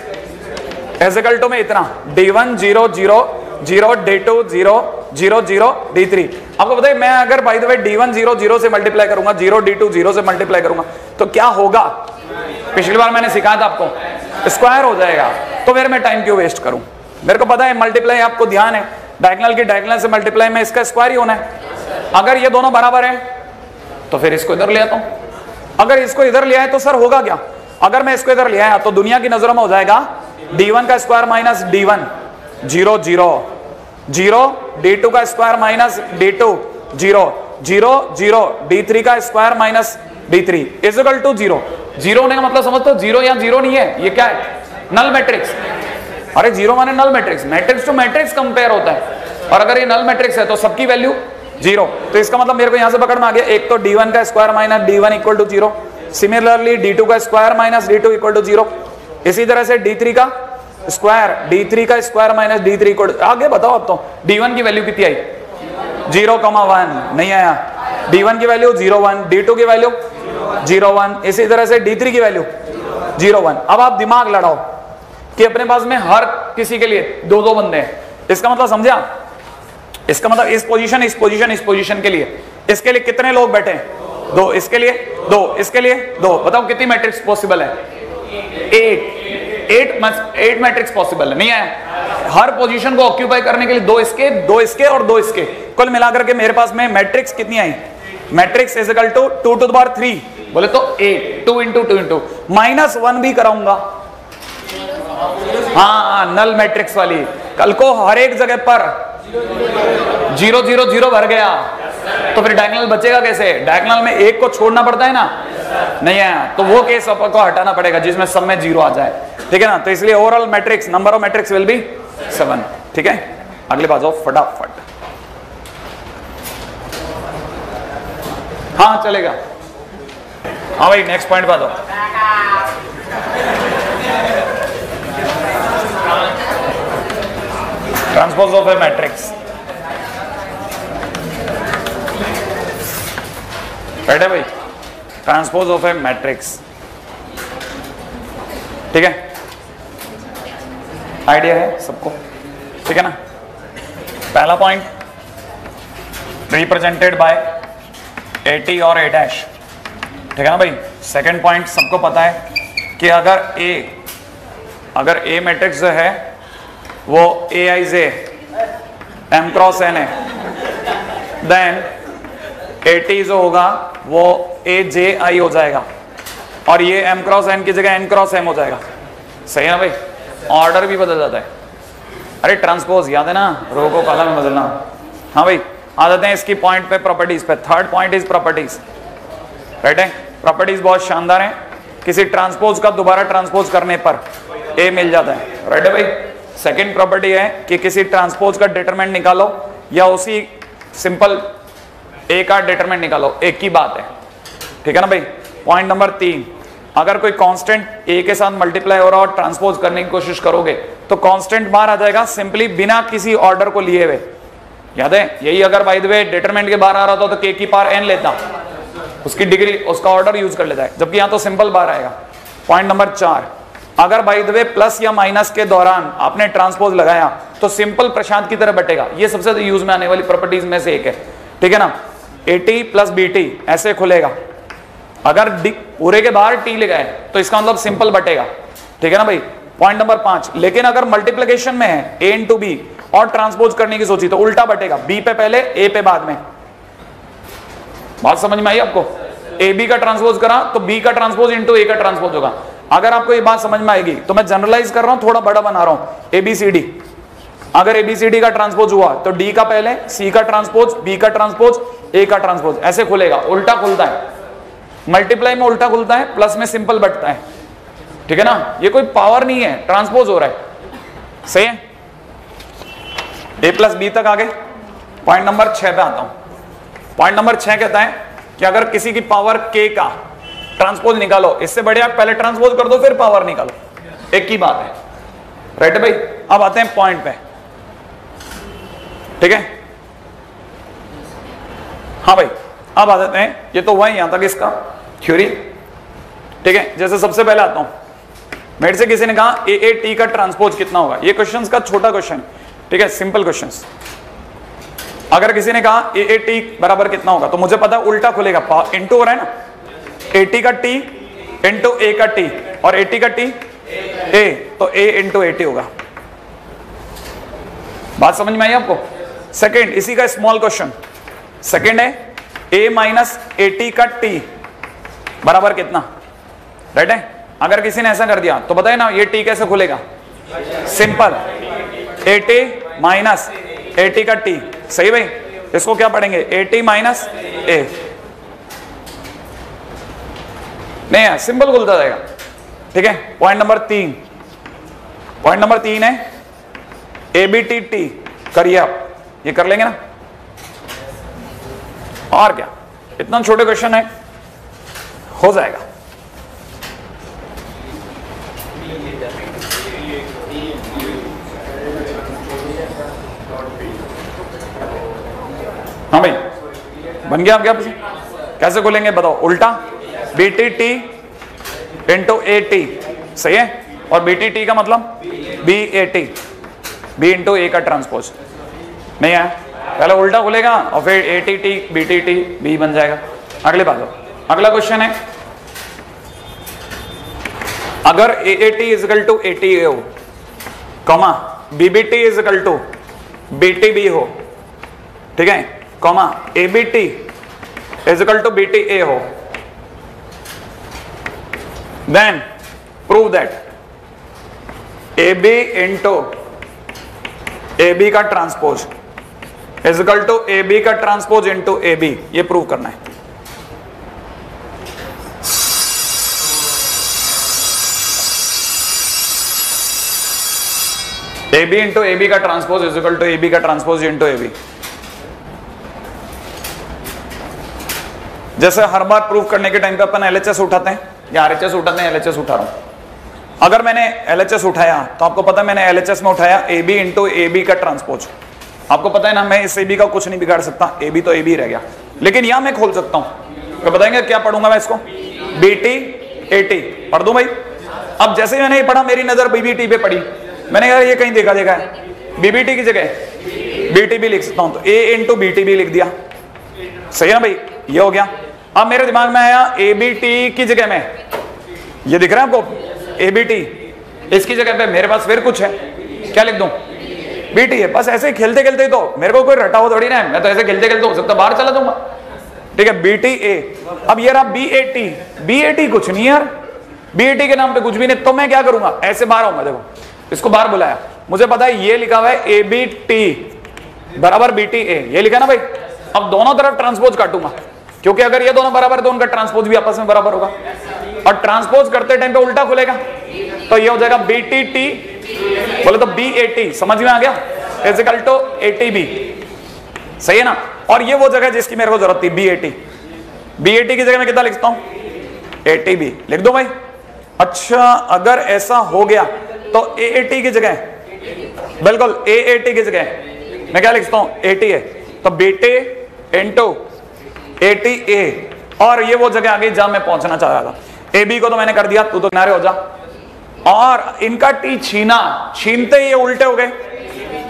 is equal to में इतना D one zero zero zero D two zero zero zero D three. आपको बताइए मैं अगर by the D one zero zero से मल्टीप्लाई करूँगा, ज़ीरो डी टू ज़ीरो से मल्टीप्लाई करूँगा तो क्या होगा? पिछली बार मैंने सिखाया था आपको स्क्वायर हो जाएगा। तो फिर मैं टाइम क्यों वेस्ट करूँ? मेरे को पता है मल्टीप्लाई आपको ध्यान है। डायगनल की डायगनल से मल्टीप्लाई में इसका स्क्वायर ही होना है। अगर ये दोनों बराबर है तो फिर इसको इधर ले आता हूँ। अगर इसको इधर ले आए तो सर होगा क्या? अगर मैं इसको इधर ले आया तो दुनिया की नज़रों में हो जाएगा डी वन का square minus D one. Zero zero. Zero D two का square minus D two zero zero zero D three का square minus D three is equal to zero. Zero होने का मतलब समझते हो ज़ीरो या ज़ीरो नहीं है, ये क्या है? नल मैट्रिक्स अरे ज़ीरो माने null matrix matrix to matrix compare होता है। और अगर ये नल मैट्रिक्स है तो सबकी वैल्यू ज़ीरो। तो इसका मतलब मेरे को यहाँ से पकड़ में आ गया, एक तो डी वन का square minus D one equal to zero. Similarly D two का square minus D two equal to zero. इसी तरह से डी थ्री का स्क्वायर डी थ्री का square minus D three equal आगे बताओ अब तो। डी वन की वैल्यू कितनी आई? ज़ीरो कमा वन नहीं आया। डी वन की value zero one D two की वैल्यू ज़ीरो वन इसी तरह से डी थ्री की वैल्यू ज़ीरो वन अब आप दिमाग लड़ाओ कि अपने पास में हर किसी के लिए दो दो बंदे हैं। इसका मतलब समझा? इसका मतलब इस पोजीशन इस पोजीशन इस पोजीशन के लिए। इसके लिए कितने लोग बैठे हैं? दो। इसके लिए दो। इसके लिए दो। बताओ कितनी मैट्रिक्स पॉसिबल है? Eight eight eight matrix possible है, नहीं है? हर पोजीशन को ऑक्यूपाई करने के लिए दो इसके दो इसके और दो इसके। कुल मिलाकर के मेरे पास में मैट्रिक्स कितनी आई? Matrix is equal to two two bar three बोले तो eight two into two into minus one भी कराऊँगा। हाँ नल मैट्रिक्स वाली। कल को हर एक जगह पर। ज़ीरो ज़ीरो ज़ीरो भर गया। तो फिर डायगनल बचेगा कैसे? डायगनल में एक को छोड़ना पड़ता है ना? नहीं है। तो वो केस को हटाना पड़ेगा, जिसमें सब में ज़ीरो आ जाए। ठीक है ना? तो इसलिए overall matrix number of matrix will be seven ठीक है? अगले बात फटाफट। हाँ चलेगा। हाँ भाई नेक्स्ट पॉइंट हो ट्रांसपोज ऑफ़ ए मैट्रिक्स बैठे भाई? ट्रांसपोज ऑफ़ ए मैट्रिक्स ठीक है? आइडिया है सबको? ठीक है ना? पहला पॉइंट रिप्रेजेंटेड बाय टी और ए डैश ठीक है ना भाई? सेकंड पॉइंट सबको पता है कि अगर ए अगर ए मैट्रिक्स जो है, वो A I J M cross N है देन टी जो होगा वो ए जे आई हो जाएगा। और ये एम क्रॉस एन की जगह एन क्रॉस एम हो जाएगा। सही है भाई? ऑर्डर भी बदल जाता है। अरे ट्रांसपोज याद है ना? रो को में बदलना। हाँ भाई, आ जाते हैं इसकी पॉइंट पे प्रॉपर्टीज़ पे। Third point is properties right है? प्रॉपर्टीज़ बहुत शानदार है। किसी ट्रांसपोज का दोबारा ट्रांसपोज करने पर ए मिल जाता है। राइट है भाई? सेकेंड प्रॉपर्टी है कि किसी ट्रांसपोज का डिटरमेंट निकालो या उसी सिंपल ए का डिटरमेंट निकालो, एक की बात है। ठीक है ना भाई? पॉइंट नंबर तीन, अगर कोई कांस्टेंट ए के साथ मल्टीप्लाई हो रहा और ट्रांसपोज करने की कोशिश करोगे तो कांस्टेंट बाहर आ जाएगा सिंपली बिना किसी ऑर्डर को लिए हुए। याद है? यही अगर बाय द वे डिटरमेंट के बाहर आ रहा था तो के की पार एन लेता। उसकी डिग्री उसका ऑर्डर यूज़ कर लेता है। जबकि यहाँ तो सिंपल बाहर आएगा। पॉइंट नंबर चार, अगर बाय द वे प्लस या माइनस के दौरान आपने ट्रांसपोज लगाया तो सिंपल प्रशांत की तरह बटेगा। ये सबसे यूज़ में आने वाली प्रॉपर्टीज़ में से एक है। ठीक है ना? A T plus B T ऐसे खुलेगा। अगर पूरे के बाहर टी लगाए तो इसका मतलब सिंपल बटेगा। ठीक है ना भाई? पॉइंट नंबर पाँच। लेकिन अगर मल्टीप्लीकेशन में है ए इन टू बी और ट्रांसपोज करने की सोची तो उल्टा बटेगा। बी पे पहले ए पे बाद में। बात समझ में आई आपको? ए बी का ट्रांसपोज करा तो बी का ट्रांसपोज इंटू ए का ट्रांसपोज होगा। अगर आपको ये बात समझ में आएगी तो मैं जनरलाइज कर रहा हूँ, थोड़ा बड़ा बना रहा हूँ। एबीसीडी अगर एबीसीडी का ट्रांसपोज हुआ तो डी का पहले सी का ट्रांसपोज बी का ट्रांसपोज ए का ट्रांसपोज ऐसे खुलेगा, उल्टा खुलता है। मल्टीप्लाई में उल्टा खुलता है प्लस में सिंपल बटता है। ठीक है ना? ये कोई पावर नहीं है ट्रांसपोज हो रहा है। सही है? ए प्लस बी तक आगे। पॉइंट नंबर छह पे आता हूँ। पॉइंट नंबर छह कहता है कि अगर किसी की पावर के का ट्रांसपोज निकालो, इससे बढ़िया पहले ट्रांसपोज कर दो, फिर पावर निकालो। एक ही बात है। राइट भाई? अब आते हैं पॉइंट पे। ठीक है? हाँ भाई, अब आ जाते हैं। ये तो वही यहाँ तक इसका थ्योरी ठीक है? जैसे सबसे पहले आता हूँ। मेरे से किसी ने कहा, ए ए, टी का ट्रांसपोज कितना होगा? ये क्वेश्चंस का छोटा क्वेश्चन ठीक है? सिंपल क्वेश्चंस अगर किसी ने कहा, ए ए, टी बराबर कितना होगा? तो मुझे पता उल्टा खुलेगा। इंटू हो रहा है ना? ए, टी का टी इंटू ए का टी। और ए टी का टी ए तो ए इंटू ए टी होगा। बात समझ में आई आपको? सेकंड इसी का स्मॉल क्वेश्चन सेकंड है ए माइनस ए टी का टी बराबर कितना? राइट है? अगर किसी ने ऐसा कर दिया तो बताए ना, ये टी कैसे खुलेगा? Simple A T minus A T का टी सही भाई? इसको क्या पढ़ेंगे? ए टी माइनस ए नहीं है सिंपल खुलता जाएगा. ठीक है? पॉइंट नंबर तीन. पॉइंट नंबर तीन है ए बी टी टी करिए आप. ये कर लेंगे ना? और क्या? इतना छोटे क्वेश्चन है। हो जाएगा। हाँ भाई, बन गया आप क्या कैसे खोलेंगे? बताओ। उल्टा। B T T into A T सही है? और बी टी टी का मतलब? B A T B into A का ट्रांसपोज नहीं है। पहले उल्टा खुलेगा और फिर A T T B T T B बन जाएगा। अगले बात अगला क्वेश्चन है। अगर A A T is equal to A T A हो comma B B T is equal to B T B हो ठीक है? Comma A B T is equal to B T A हो then prove that A B into A B का transpose is equal to A B का ट्रांसपोज इंटू ए बी ये प्रूव करना है। A B into A B का transpose is equal to A B का ट्रांसपोज इंटू ए बी जैसे हर बार प्रूफ करने के टाइम पे अपन एलएचएस उठाते हैं। या आरएचएस उठाते हैं एलएचएस उठा रहा हूँ। अगर मैंने एलएचएस उठाया तो आपको पता मैंने एलएचएस में उठाया A B into A B का ट्रांसपोज आपको पता है ना, मैं इस ए बी का कुछ नहीं बिगाड़ सकता। ए बी तो ए बी रह गया। लेकिन यहाँ मैं खोल सकता हूँ। तो बताएँगे क्या पढ़ूँगा मैं इसको? बी टी ए टी पढ़ दू भाई? अब जैसे मैंने ये पढ़ा, मेरी नज़र बीबीटी पे पड़ी। मैंने यार ये कहीं देखा देखा है। बीबीटी की जगह बीटीबी लिख सकता हूँ। तो ए इन इंटू बीटीबी लिख दिया। सही है ना भाई? ये हो गया। अब मेरे दिमाग में आया ए बी टी की जगह में। ये दिख रहा है आपको? ए बी टी इसकी जगह पे मेरे पास फिर कुछ है। क्या लिख दूँ? बी टी है, बस ऐसे खेलते खेलते तो। मेरे को कोई रटा हो थोड़ी ना मैं तो ऐसे खेलते खेलते हो सकता बाहर चला दूँगा ठीक है बी ए अब ये रहा B A T B A T कुछ नहीं यार। बी ए टी के नाम पे कुछ भी नहीं तो मैं क्या करूँगा? ऐसे बाहर आऊँगा, देखो। इसको बाहर बुलाया। मुझे पता है, ये लिखा हुआ है ए बी टी बराबर बी टी ए ये लिखा ना भाई? अब दोनों तरफ़ ट्रांसपोज काटूँगा। क्योंकि अगर ये दोनों बराबर तो उनका ट्रांसपोज भी आपस में बराबर होगा। और ट्रांसपोज करते टाइम पे उल्टा खुलेगा। तो ये हो जाएगा बी टी टी बोले तो बी ए टी समझ में आ गया? Is equal to A T B सही है ना? और ये वो जगह जिसकी मेरे को ज़रूरत थी B A T B A T की जगह में कितना लिखता हूँ? ए टी बी लिख दो भाई? अच्छा अगर ऐसा हो गया तो ए ए टी की जगह बिल्कुल ए ए टी की जगह मैं क्या लिखता हूँ? ए टी है। तो बेटे इंटू ए टी ए और ये वो जगह आ गई जहाँ मैं पहुँचना चाह रहा था। ए बी को तो मैंने कर दिया, तू तो किनारे हो जा। और इनका टी छीना, छीनते ही ये उल्टे हो गए।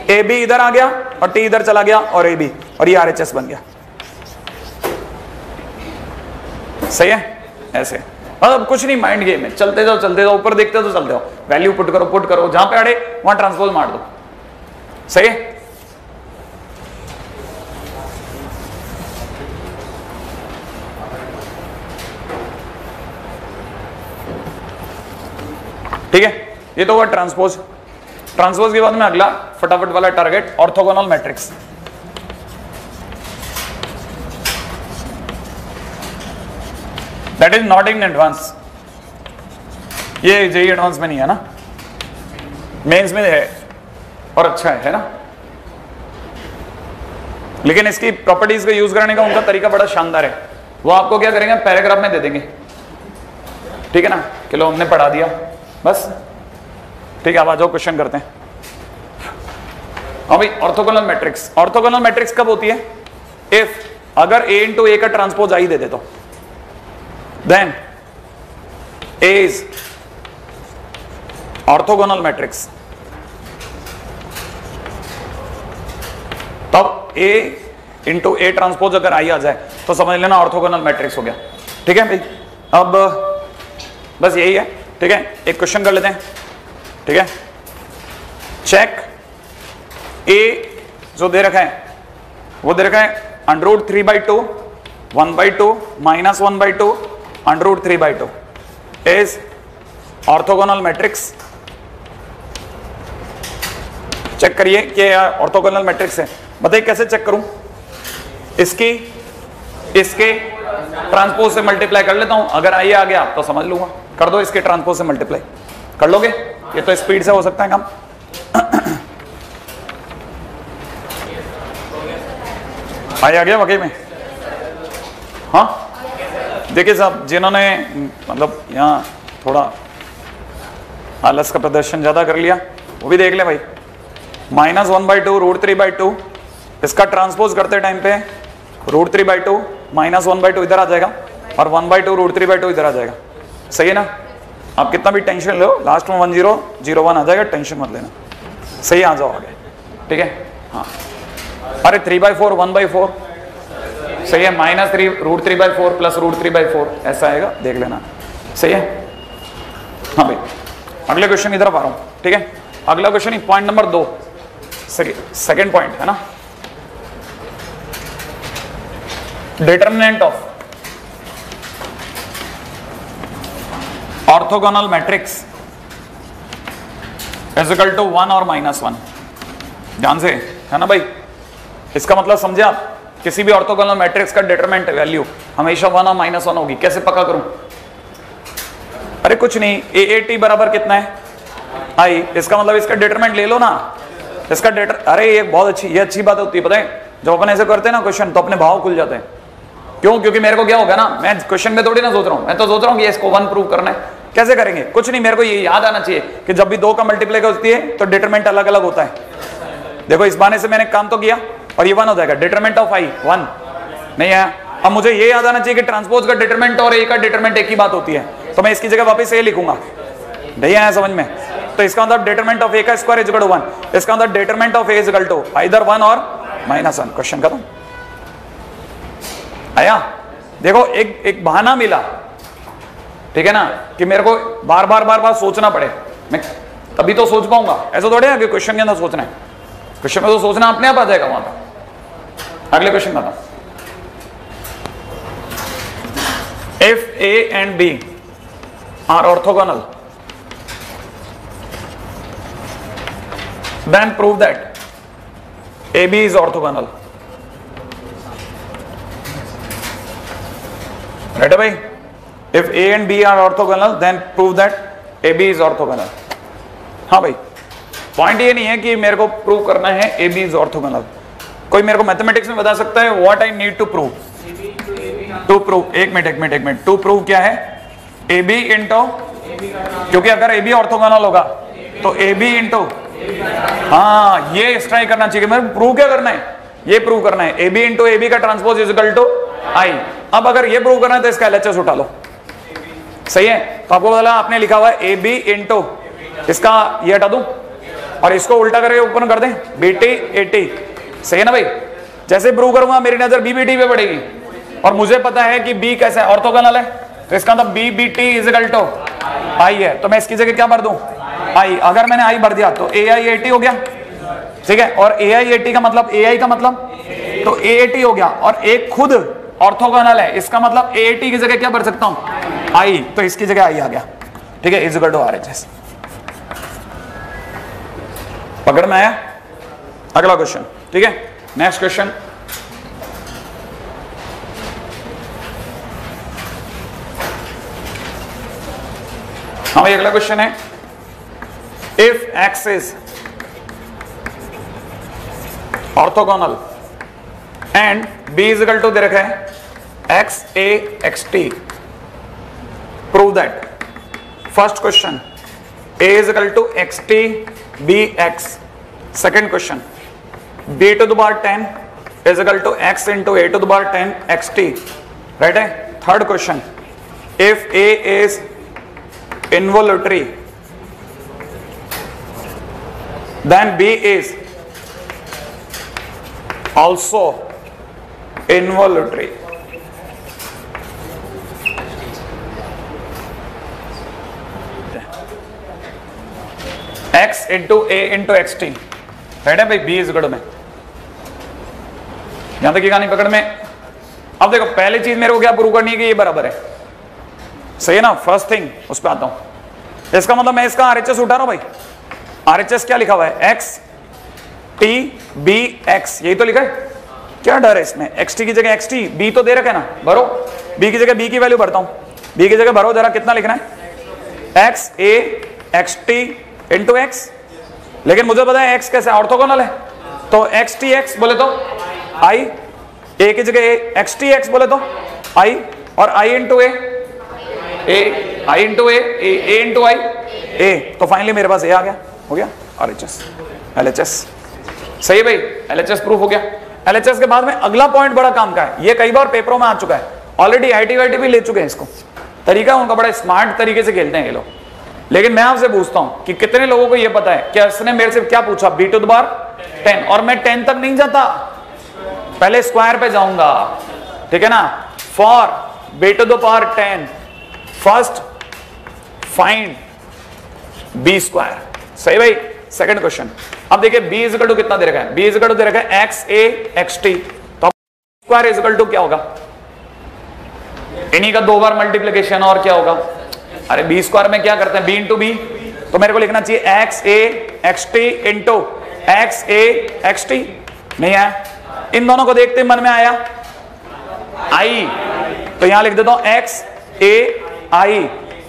ए बी इधर आ गया और टी इधर चला गया और ए बी, और ये आर एच एस बन गया। सही है? ऐसे। मतलब कुछ नहीं माइंड गेम है। चलते जाओ चलते जाओ, ऊपर देखते तो चलते जाओ। वैल्यू पुट करो पुट करो, जहाँ पे अड़े, वहाँ ट्रांसपोज मार दो। सही है? ठीक है? ये तो हुआ ट्रांसपोज ट्रांसपोज के बाद में अगला फटाफट वाला target orthogonal matrix that is not in advance ये जेई एडवांस में नहीं है ना? मेंस में है और अच्छा है है ना? लेकिन इसकी प्रॉपर्टीज़ का यूज़ करने का उनका तरीका बड़ा शानदार है। वो आपको क्या करेंगे? पैराग्राफ में दे देंगे। ठीक है ना? किलो हमने पढ़ा दिया। बस। ठीक है, अब आ जाओ क्वेश्चन करते हैं। भाई ऑर्थोगोनल मैट्रिक्स ऑर्थोगोनल मैट्रिक्स कब होती है? इफ़ अगर ए इंटू ए का ट्रांसपोज आई दे दे तो। Then A is orthogonal matrix तब ए इंटू ए ट्रांसपोज अगर आई आ जाए तो समझ लेना ऑर्थोगोनल मैट्रिक्स हो गया। ठीक है, भाई? अब, बस यही है। ठीक है? एक क्वेश्चन कर लेते हैं। ठीक है? चेक ए जो दे रखा है, वो दे रखा है under root three by two one by two minus one by two under root three by two is orthogonal matrix check करिए कि ऑर्थोगोनल मैट्रिक्स है। बताइए कैसे चेक करूँ? इसकी, इसके ट्रांसपोज से मल्टीप्लाई कर लेता हूँ। अगर आइए आ गया तो समझ लूँगा। कर दो इसके ट्रांसपोज से मल्टीप्लाई कर लोगे? ये तो स्पीड से हो सकता है काम। आई आ गया वाकई में। हाँ? देखिए साहब, जिन्होंने मतलब यहाँ थोड़ा आलस का प्रदर्शन ज़्यादा कर लिया, वो भी देख ले भाई। Minus one by two, root three by two, इसका ट्रांसपोज करते टाइम पे, root three by two, minus one by two इधर आ जाएगा, और one by two, root three by two इधर आ जाएगा। सही है ना? आप कितना भी टेंशन लो लास्ट में वन ज़ीरो ज़ीरो वन आ जाएगा टेंशन मत लेना। सही आ जाओ आगे ठीक है? हाँ। अरे three by four one by four सही है? Minus three root three by four plus root three by four ऐसा आएगा, देख लेना। सही है? हाँ भाई। अगले क्वेश्चन तरफ़ आ रहा हूँ। ठीक है? अगला क्वेश्चन पॉइंट नंबर दो। सेकेंड पॉइंट है ना? Determinant of orthogonal matrix is equal to one और माइनस वन ध्यान से, है ना भाई? इसका मतलब समझे आप? किसी भी ऑर्थोगोनल मैट्रिक्स का डिटरमेंट वैल्यू हमेशा वन और माइनस वन होगी। कैसे पक्का करूँ? अरे कुछ नहीं ए ए टी बराबर कितना है? आई, इसका मतलब इसका डिटरमेंट ले लो ना। इसका डेटर अरे ये बहुत अच्छी ये अच्छी बात होती है, पता है? जब अपन ऐसे करते हैं ना क्वेश्चन तो अपने भाव खुल जाते हैं। क्यों? क्योंकि मेरे को क्या होगा ना, मैं क्वेश्चन में थोड़ी ना सोच रहा हूँ। मैं तो सोच रहा हूँ कि इसको वन प्रूव करना है। कैसे करेंगे? कुछ नहीं, मेरे को ये याद आना चाहिए कि जब भी दो का मल्टीप्लाई होती है तो डिटरमेंट अलग अलग होता है। देखो, इस बहाने से मैंने काम तो किया, और ये वन हो जाएगा। डिटरमेंट ऑफ़ आई वन नहीं है अब मुझे ये याद आना चाहिए कि ट्रांसपोज का डिटरमेंट और ए का डिटरमेंट एक ही बात होती है। तो मैं इसकी जगह वापस ए लिखूँगा। नहीं आया समझ में? तो इसका मतलब डिटरमेंट ऑफ़ ए का स्क्वायर इज़ टू वन इसका मतलब determinant of A is to इधर वन और माइनस वन क्वेश्चन खत्म। आया? देखो, एक एक बहाना मिला। ठीक है ना? कि मेरे को बार बार बार बार सोचना पड़े। मैं तभी तो सोच पाऊँगा। ऐसा थोड़े है कि क्वेश्चन के अंदर सोचना है। क्वेश्चन में तो सोचना अपने आप आ जाएगा वहाँ पर अगले क्वेश्चन का बताओ if A and B are orthogonal. Then prove that AB is orthogonal. Right भाई if A and B are orthogonal, then prove that AB is orthogonal. हाँ भाई। पॉइंट ये नहीं है कि मेरे को प्रूव करना है ए बी इज़ ऑर्थोगोनल कोई मेरे को मैथमेटिक्स में बता सकता है what I need to prove to prove एक मिनट एक मिनट एक मिनट टू प्रूव क्या है? ए बी इंटू क्योंकि अगर ए बी ऑर्थोगोनल होगा तो ए बी इंटू हाँ ये ट्राई करना चाहिए। मेरे प्रूव क्या करना है? ये प्रूव करना है। A B into A B का transpose is equal to I अब अगर ये प्रूव करना है तो इसका एलएचएस उठा लो। सही है? तो आपको बोला, आपने लिखा हुआ ए बी इंटू इसका ये हटा दूँ? और इसको उल्टा करके ओपन कर दें? बीटी एटी सही है ना भाई? जैसे प्रूव करूँगा, मेरी नज़र बीबीटी पे पड़ेगी। और मुझे पता है कि बी कैसा है। ऑर्थोगोनल है। तो इसका मतलब B B T is to I है। तो मैं इसकी जगह क्या भर दूँ? आई अगर मैंने आई भर दिया तो ए आई ए टी हो गया। ठीक है? और ए आई ए टी का मतलब ए आई का मतलब? तो ए ए टी हो गया। और एक खुद ऑर्थोगोनल है। इसका मतलब ए टी की जगह क्या भर सकता हूँ? आई तो इसकी जगह आई आ गया। ठीक है is to R H S पकड़ में आया? अगला क्वेश्चन ठीक है नेक्स्ट क्वेश्चन हाँ अगला क्वेश्चन है। If X is orthogonal and B is equal to दे रखा है। X A X T prove that first question A is equal to X T B X second question B to दुबार ten is equal to X into A to दुबार टेन एक्स टी राइट है? Third question if A is involutory then B is also involuntary. X into A into X T right है भाई बी इज़ गढ़ में यहाँ तक की कहानी पकड़ में अब देखो पहली चीज़ मेरे को क्या प्रूव करनी है कि ये बराबर है सही है ना फ़र्स्ट थिंग उस पर आता हूँ इसका मतलब मैं इसका आरएचएस उठा रहा हूँ भाई आरएचएस क्या लिखा हुआ है एक्स टी बी एक्स यही तो लिखा है क्या डर है इसमें? एक्स की जगह एक्स बी तो दे रखे ना? भरो। बी की जगह बी की वैल्यू भरता हूँ। बी की जगह भरो, जरा कितना लिखना है? X A X T into X लेकिन मुझे है एक्स कैसे ऑर्थोगोनल है। तो एक्स टी एक्स बोले तो आई ए की जगह एक्स टी एक्स बोले तो आई और I into A A I into A A into I A तो फाइनली मेरे पास ए आ गया। हो गया? R H S L H S सही भाई? एल एच एस प्रूफ हो गया। एल एच एस के बाद में अगला पॉइंट बड़ा काम का है। ये कई बार पेपरों में आ चुका है। ऑलरेडी आई टी भी ले चुके हैं इसको। तरीका उनका बड़ा स्मार्ट तरीके से खेलते हैं ये लोग। लेकिन मैं आपसे पूछता हूँ कि कितने लोगों को ये पता है? कि उसने मेरे से क्या पूछा? बी टू बार टेन और मैं टेन तक नहीं जाता। पहले स्क्वायर पे जाऊँगा। ठीक है ना? For B to the ten first find B square सही भाई? सेकंड क्वेश्चन अब देखिए बी इजिकल टू कितना दे रखा है? बी इजिकल टू दे रखा है एक्स ए एक्स टी तो स्क्वायर इजिकल टू क्या होगा? इन्हीं का दो बार मल्टीप्लीकेशन और क्या होगा? अरे बी स्क्वायर में क्या करते हैं? बी इंटू बी तो मेरे को लिखना चाहिए X A X T into X A X T नहीं आया? इन दोनों को देखते मन में आया। आई तो यहाँ लिख देता हूँ X A I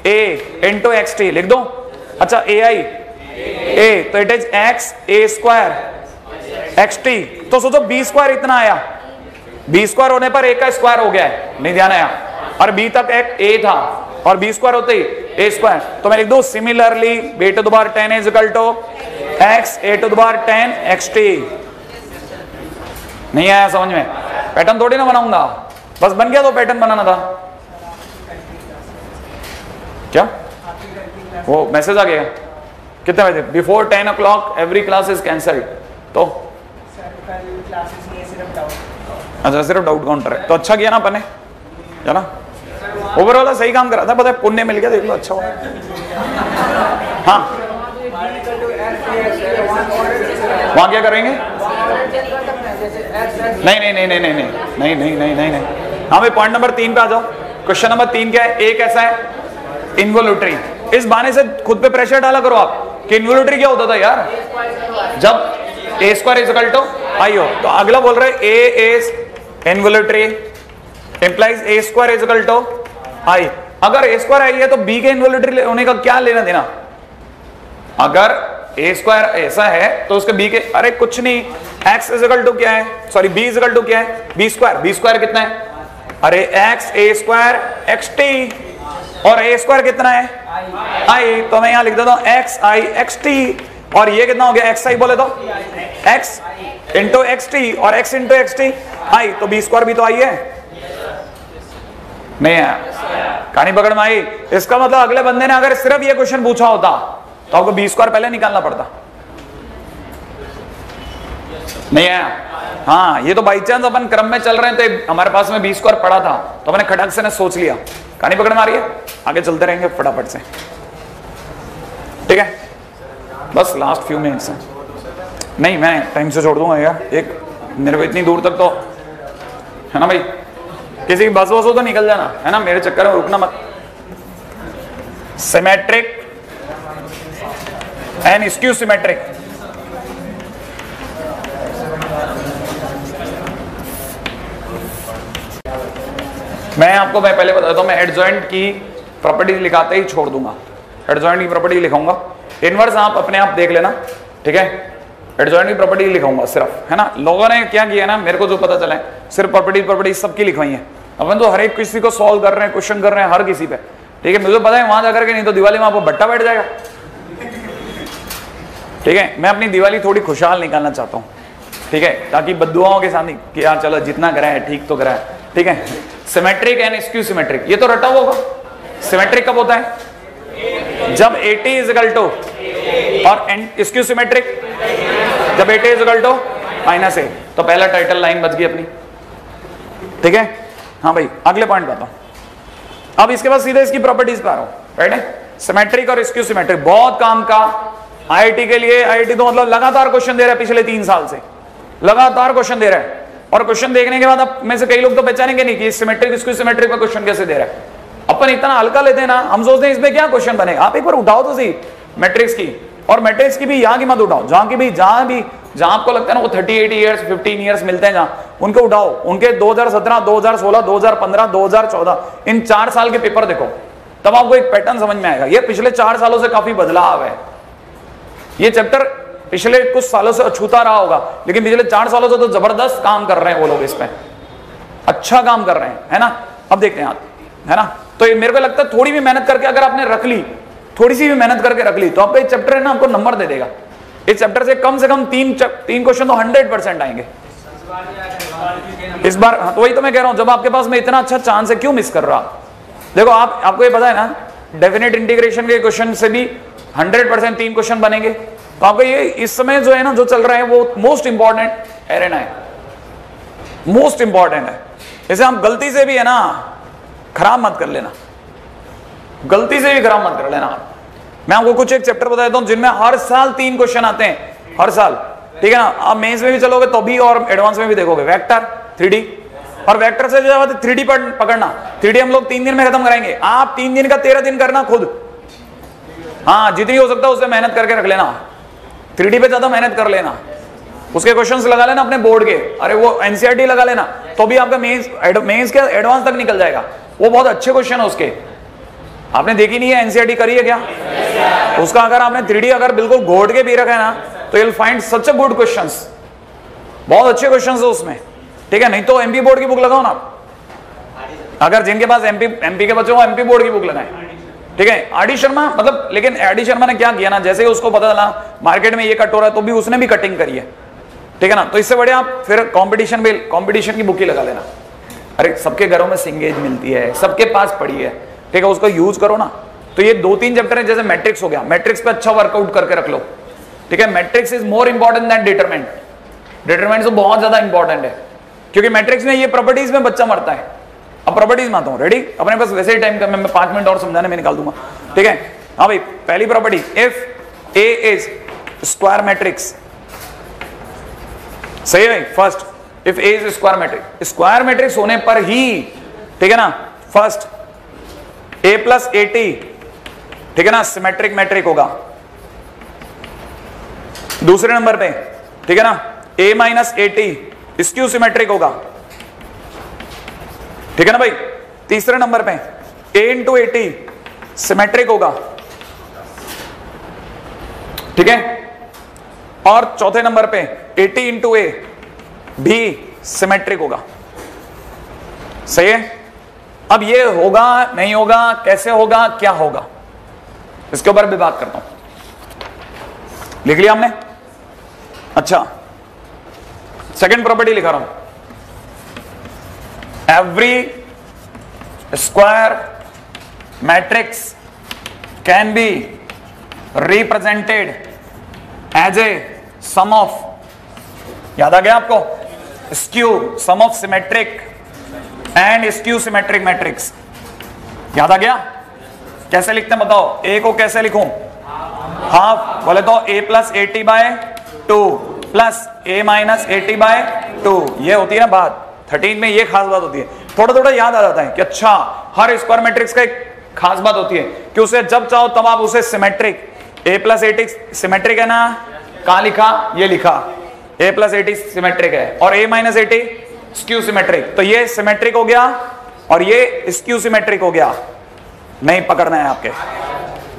A into X T लिख दो? अच्छा ए आई ए तो it is X A square X T तो सोचो बी स्क्वायर इतना आया। बी स्क्वायर होने पर ए का स्क्वायर हो गया है। नहीं ध्यान आया। और बी तक एक ए था। और बी स्क्वायर होते ही ए स्क्वायर तो मैं लिख दू similarly B to दोबार ten is equal to X A to दोबार ten x T नहीं आया समझ में। पैटर्न थोड़ी ना बनाऊँगा। बस बन गया तो पैटर्न बनाना था। क्या? वो मैसेज आ गया। कितने बजे? Before ten o'clock every class is cancelled तो? अच्छा सिर्फ़ डाउट काउंटर है। तो अच्छा किया ना अपन है ना? ओवरऑल सही काम करा था, पता है, पुण्य मिल गया, देख लो अच्छा हुआ। हाँ। वहाँ क्या करेंगे? नहीं नहीं नहीं नहीं नहीं नहीं नहीं नहीं नहीं नहीं। हाँ भाई पॉइंट नंबर तीन पे आ जाओ। क्वेश्चन नंबर तीन क्या है? एक ऐसा है इन्वोल्यूटरी इस बाने से खुद पे प्रेशर डाला करो आप। कि क्या होता था यार? जब A square is equal to I हो तो अगला बोल रहे A is involutory implies A square is equal to I अगर ए स्क्वायर आई है तो बी के इन्वोल्यूटरी होने का क्या लेना देना? अगर ए स्क्वायर ऐसा है तो उसके बी के अरे कुछ नहीं। एक्स इजिकल टू क्या है? सॉरी बी इजिकल टू क्या है? बी स्क्वायर बी स्क्वायर कितना है? अरे X A square X T और ए स्क्वायर कितना है? आई तो मैं यहाँ लिख देता हूँ एक्स आई एक्स टी और ये कितना हो गया? एक्स आई बोले तो? एक्स इंटू एक्स टी और X into X T I तो बी स्क्वायर भी तो आई है। नहीं है। कहानी पकड़ में आई? इसका मतलब अगले बंदे ने अगर सिर्फ़ ये क्वेश्चन पूछा होता तो आपको बी स्क्वायर पहले निकालना पड़ता। नहीं है। हाँ ये तो बाई चांस अपन क्रम में चल रहे थे हमारे पास में बी स्क्वायर पड़ा था तो मैंने खटक से ने सोच लिया। कहानी पकड़ में आ रही है। आगे चलते रहेंगे फटाफट से। ठीक है? बस लास्ट फ्यू मिनट्स हैं। नहीं, मैं टाइम से छोड़ दूँगा यार। एक, मेरे को इतनी दूर तक तो है ना भाई? किसी की बस वस हो तो निकल जाना, है ना? मेरे चक्कर में रुकना मत। सिमेट्रिक एंड स्क्यू सिमेट्रिक मैं आपको मैं पहले बताता हूँ, मैं एडजॉइंट की प्रॉपर्टीज़ लिखाते ही छोड़ दूँगा। एडजॉइंट की प्रॉपर्टी लिखाऊँगा। इनवर्स आप अपने आप देख लेना, ठीक है? एडजॉइंट की प्रॉपर्टी लिखाऊँगा सिर्फ़, है ना? लोगों ने क्या किया ना, मेरे को जो पता चला है, सिर्फ़ प्रॉपर्टी प्रॉपर्टी सबकी लिखवाई है। अपन तो हर एक किसी को सॉल्व कर रहे हैं क्वेश्चन कर रहे हैं, हर किसी पे। ठीक है? मुझे पता है, वहाँ जाकर के नहीं तो दिवाली में आपको भट्टा बैठ जाएगा। ठीक है? मैं अपनी दिवाली थोड़ी खुशहाल निकालना चाहता हूँ। ठीक है? ताकि बदुआओं के साथ कि यार चलो, जितना करा है ठीक तो करा है ठीक है? सिमेट्रिक एंड स्क्यू सिमेट्रिक ये तो रटा हुआ होगा। सिमेट्रिक कब होता है? जब 80 इज़ इक्वल टू और स्क्यू सिमेट्रिक जब 80 is equal to minus A तो पहला टाइटल लाइन बच गई अपनी। ठीक है? हाँ भाई, अगले पॉइंट बताओ अब इसके बाद सीधे इसकी प्रॉपर्टीज़ पे आ रहा हूँ। राइट है सिमेट्रिक और स्क्यू सिमेट्रिक बहुत काम का। आईआईटी के लिए आईआईटी तो मतलब लगातार क्वेश्चन दे रहा है पिछले तीन साल से। लगातार क्वेश्चन दे रहा है। और क्वेश्चन देखने के बाद अब में से कई लोग तो पहचानेंगे नहीं कि सिमेट्रिक स्क्यू सिमेट्रिक का क्वेश्चन कैसे दे रहा है। अपन इतना हल्का लेते हैं ना, हम सोचते हैं इसमें क्या क्वेश्चन बनेगा आप एक बार उठाओ तो सही मैट्रिक्स की। और मैट्रिक्स की भी यहाँ की मत उठाओ, जहाँ की भी, जहाँ भी, जहाँ आपको लगता है ना वो 38 इयर्स 15 इयर्स मिलते हैं जहाँ, उनको उठाओ। उनके 2017 2016 2015 2014 इन चार साल के पेपर देखो। तब आपको एक पैटर्न समझ में आएगा। ये पिछले चार सालों से काफ़ी बदलाव है। ये चैप्टर पिछले कुछ सालों से अछूता रहा होगा लेकिन पिछले चार सालों से तो ज़बरदस्त काम कर रहे हैं वो लोग इस पे। अच्छा काम कर रहे हैं है ना? अब देखते हैं आप है ना? तो ये मेरे को लगता है थोड़ी भी मेहनत करके अगर आपने रख ली थोड़ी सी भी मेहनत करके रख ली तो आपका ये चैप्टर है ना आपको नंबर दे देगा। इस चैप्टर से कम से कम तीन तीन क्वेश्चन तो हंड्रेड परसेंट आएँगे। इस बार हाँ, तो वही तो मैं कह रहा हूँ जब आपके पास में इतना अच्छा चांस है क्यों मिस कर रहा देखो आप आपको ये पता है ना डेफिनेट इंटीग्रेशन के क्वेश्चन से भी हंड्रेड परसेंट तीन क्वेश्चन बनेंगे। तो आपको ये इस समय जो है ना, जो चल रहा है, वो मोस्ट इंपॉर्टेंट एरेना है। मोस्ट इंपॉर्टेंट है। जैसे हम गलती से भी है ना, खराब मत कर लेना। गलती से भी खराब मत कर लेना। मैं आपको कुछ एक चैप्टर बता देता हूँ, जिनमें हर साल तीन क्वेश्चन आते हैं। हर साल। ठीक है ना? आप मेंस में भी चलोगे तो भी और एडवांस में भी देखोगे। वेक्टर थ्री और वेक्टर से जो है थ्री डी पकड़ना। थ्री हम लोग तीन दिन में खत्म कराएँगे। आप तीन दिन का तेरह दिन करना खुद। हाँ जितनी हो सकता है उससे मेहनत करके रख लेना। थ्री पे ज़्यादा मेहनत कर लेना। उसके क्वेश्चंस लगा लेना अपने बोर्ड के। अरे वो एनसीआरटी लगा लेना तो भी आपका मेंस मेंस के एडवांस तक निकल जाएगा। वो बहुत अच्छे क्वेश्चन है उसके। आपने देखी नहीं है एनसीआरटी करी है क्या? उसका अगर आपने थ्री अगर बिल्कुल घोट के भी रखा है ना तो you'll find such a good question बहुत अच्छे क्वेश्चन है उसमें। ठीक है, नहीं तो एमपी बोर्ड की बुक लगाओ ना अगर जिनके पास एमपी एमपी के बच्चे हो एमपी बोर्ड की बुक लगाए। ठीक है, आर शर्मा मतलब लेकिन आर शर्मा ने क्या किया ना, जैसे उसको पता चला मार्केट में ये कट हो रहा है तो भी उसने भी कटिंग करी है। ठीक है ना तो इससे बढ़िया आप फिर कंपटीशन में कंपटीशन की बुक लगा लेना। अरे, सबके घरों में सिंगेज मिलती है, सबके पास पड़ी है। ठीक है, उसको यूज़ करो ना। तो ये दो तीन चैप्टर है, जैसे मैट्रिक्स हो गया। मैट्रिक्स पे अच्छा वर्कआउट करके रख लो। ठीक है matrix is more important than determinant determinant तो बहुत ज़्यादा इंपॉर्टेंट है। क्योंकि मैट्रिक्स में ये प्रॉपर्टीज़ में बच्चा मरता है। अब प्रॉपर्टीज़ में आता हूँ। रेडी अपने पास वैसे ही टाइम का मैं पाँच मिनट और समझाने में निकाल दूँगा। ठीक है? हाँ भाई, पहली property if A is square matrix सही है भाई? First if A is square matrix square matrix होने पर ही, ठीक है ना? First A plus A T ठीक है ना? सिमेट्रिक मैट्रिक होगा। दूसरे नंबर पे, ठीक है ना? A minus A T skew symmetric होगा। ठीक है ना भाई? तीसरे नंबर पे A into A T symmetric होगा। ठीक है? और चौथे नंबर पे ए टी इंटू ए भी सिमेट्रिक होगा। सही है? अब ये होगा, नहीं होगा, कैसे होगा, क्या होगा? इसके ऊपर भी बात करता हूँ। लिख लिया हमने? अच्छा। सेकंड प्रॉपर्टी लिखा रहा हूँ। Every square matrix can be represented as a sum of याद आ गया आपको? Skew sum of symmetric and skew symmetric matrix याद आ गया? कैसे लिखते हैं बताओ? ए को कैसे लिखूं? हाफ़ बोले तो A plus A T by two plus A minus A T by two ये होती है ना बात। थर्टीन में ये खास बात होती है। थोड़ा थोड़ा याद आ जाता है कि अच्छा हर स्क्वायर मैट्रिक्स का एक खास बात होती है कि उसे जब चाहो तब आप उसे symmetric A plus A T symmetric है ना? कहा लिखा? ये लिखा। A plus A T symmetric है। और A minus A T skew symmetric तो ये सिमेट्रिक हो गया और ये स्क्यू सिमेट्रिक हो गया। नहीं पकड़ना है आपके।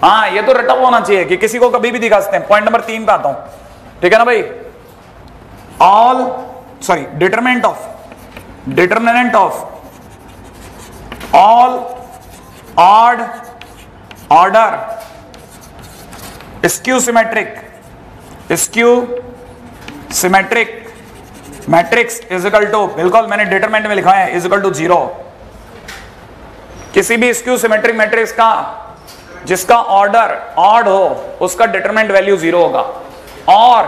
हाँ ये तो रटा होना चाहिए कि किसी को कभी भी दिखा सकते हैं। पॉइंट नंबर तीन पे आता हूँ। ठीक है ना भाई? All sorry determinant of determinant of all odd order skew symmetric skew symmetric matrix is equal to बिल्कुल मैंने डिटरमेंट में लिखा है इजिकल टू ज़ीरो किसी भी स्क्यू सिमेट्रिक मैट्रिक्स का, जिसका ऑर्डर ऑड हो, उसका डिटरमेंट वैल्यू ज़ीरो होगा. और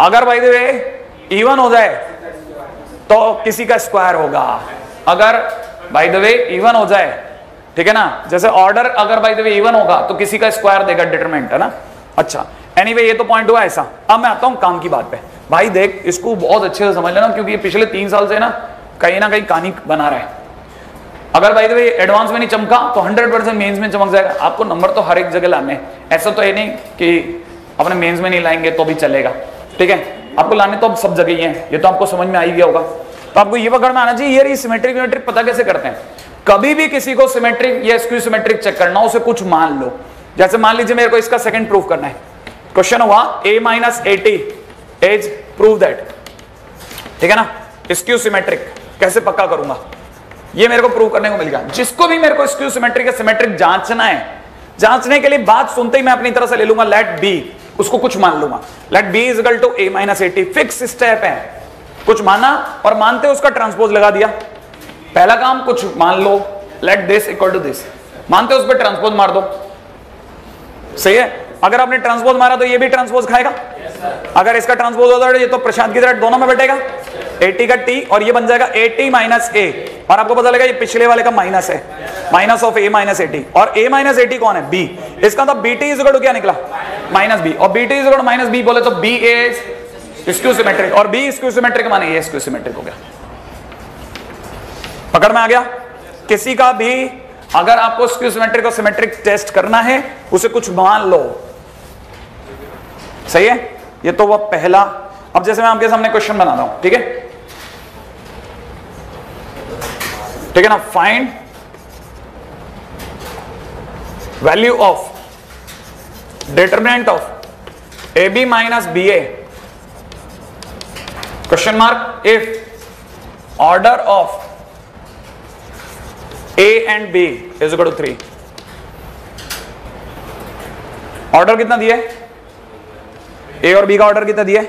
अगर भाई वे इवन हो जाए तो किसी का स्क्वायर होगा। अगर बाय द वे इवन हो जाए, ठीक है ना? जैसे ऑर्डर अगर बाय द वे इवन होगा तो किसी का स्क्वायर देगा डिटरमेंट है ना? अच्छा एनीवे ये तो पॉइंट हुआ ऐसा। अब मैं आता हूँ काम की बात पे। भाई देख, इसको बहुत अच्छे से समझ लेना, क्योंकि ये पिछले तीन साल से ना, कहीं ना कहीं कहानी बना रहा है। अगर भाई भाई एडवांस में नहीं चमका तो 100 परसेंट मेन्स में चमक जाएगा। आपको नंबर तो हर एक जगह लाने ऐसा तो है नहीं कि अपने मेन्स में नहीं लाएँगे तो भी चलेगा। ठीक है? आपको लाने तो अब सब जगह ही हैं। ये तो आपको समझ में आ ही गया होगा। तो आपको ये पकड़ में आना चाहिए, ये सिमेट्रिक सिमेट्रिक पता कैसे करते हैं? कभी भी किसी को सिमेट्रिक या स्क्यू सिमेट्रिक चेक करना उसे कुछ मान लो। जैसे मान लीजिए मेरे को इसका सेकंड प्रूफ करना है। क्वेश्चन हुआ, a minus A T as prove that ठीक है ना? स्क्यू सिमेट्रिक कैसे पक्का करूँगा? ये मेरे को प्रूव करने को मिल गया। जिसको भी मेरे को स्क्यू सिमेट्रिक या सिमेट्रिक जांचना है, जांचने के लिए बात सुनते ही मैं अपनी तरह से ले लूँगा लेट बी उसको कुछ मान लूँगा। Let B is equal to A minus A T fix step है। कुछ माना और मानते उसका ट्रांसपोज लगा दिया। पहला काम कुछ मान लो let this equal to this मानते उस पर ट्रांसपोज मार दो। सही है? अगर आपने ट्रांसपोज मारा तो ये भी ट्रांसपोज खाएगा। Yes, अगर इसका ट्रांसपोज होता है ये तो प्रशांत की तरह दोनों में बैठेगा 80 का टी और ये बन जाएगा 80 माइनस ए और आपको पता लगेगा ये पिछले वाले का माइनस है। Minus of A minus A T और ए माइनस एटी कौन है? बी इसका मतलब बी टी इज़ क्या निकला? माइनस बी और B T is minus B बोले तो बी इज़ स्क्यू सिमेट्रिक और बी स्क्यू सिमेट्रिक माने ये स्क्यू सिमेट्रिक हो गया। पकड़ में आ गया? किसी का भी अगर आपको स्क्यू सिमेट्रिक और सिमेट्रिक टेस्ट करना है, उसे कुछ मान लो। सही है? ये तो वह पहला। अब जैसे मैं आपके सामने क्वेश्चन बना रहा हूँ, ठीक है? ठीक है ना find value of determinant of A B minus B A question mark if order of A and B is equal to three order कितना दिया ए और बी का ऑर्डर कितना दिया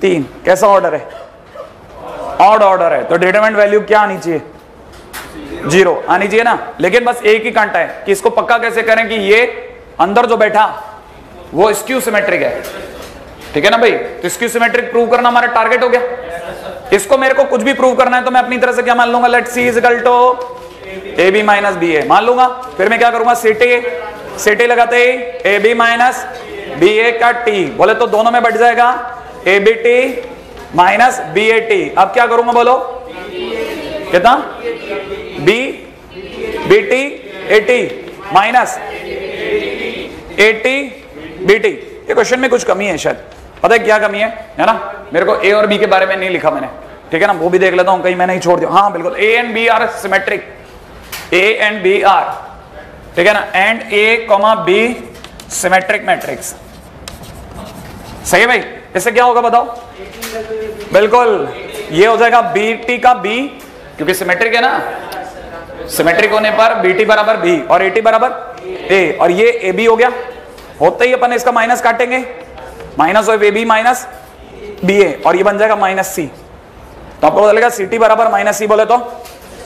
तीन। कैसा ऑर्डर है? ऑड ऑर्डर है। तो डिटरमेंट वैल्यू क्या आनी चाहिए? ज़ीरो। आनी चाहिए ना। लेकिन बस एक ही कांटा है कि इसको पक्का कैसे करें कि ये अंदर जो बैठा, वो स्क्यू सिमेट्रिक है। ठीक है ना भाई? तो स्क्यू सिमेट्रिक प्रूव करना हमारा टारगेट हो गया। इसको मेरे को कुछ भी प्रूव करना है तो मैं अपनी तरह से क्या मान लूँगा? Let C is equal to A B minus B A मान लूँगा? फिर मैं क्या करूँगा? सीटी सीटी लगाते ही A B minus B A का टी बोले तो दोनों में बढ़ जाएगा। A B T minus B A T अब क्या करूँगा बोलो? कितना? B B T A T minus T B T ये क्वेश्चन में कुछ कमी है शायद। पता है क्या कमी है? है ना? मेरे को ए और बी के बारे में नहीं लिखा मैंने। ठीक है ना? वो भी देख लेता हूँ, कहीं मैंने ही छोड़ दिया। हाँ बिल्कुल। A and B are symmetric A and B are ठीक है ना? And A comma B symmetric matrix सही है भाई? इससे क्या होगा बताओ? बिल्कुल। ये हो जाएगा बी टी का बी क्योंकि सिमेट्रिक है ना? सिमेट्रिक होने पर बी टी बराबर बी और ए टी बराबर ए और ये ए बी हो गया। होते ही अपन इसका माइनस काटेंगे। Minus A B minus B A और ये बन जाएगा माइनस सी तो आपको पता सी टी बराबर माइनस सी बोले तो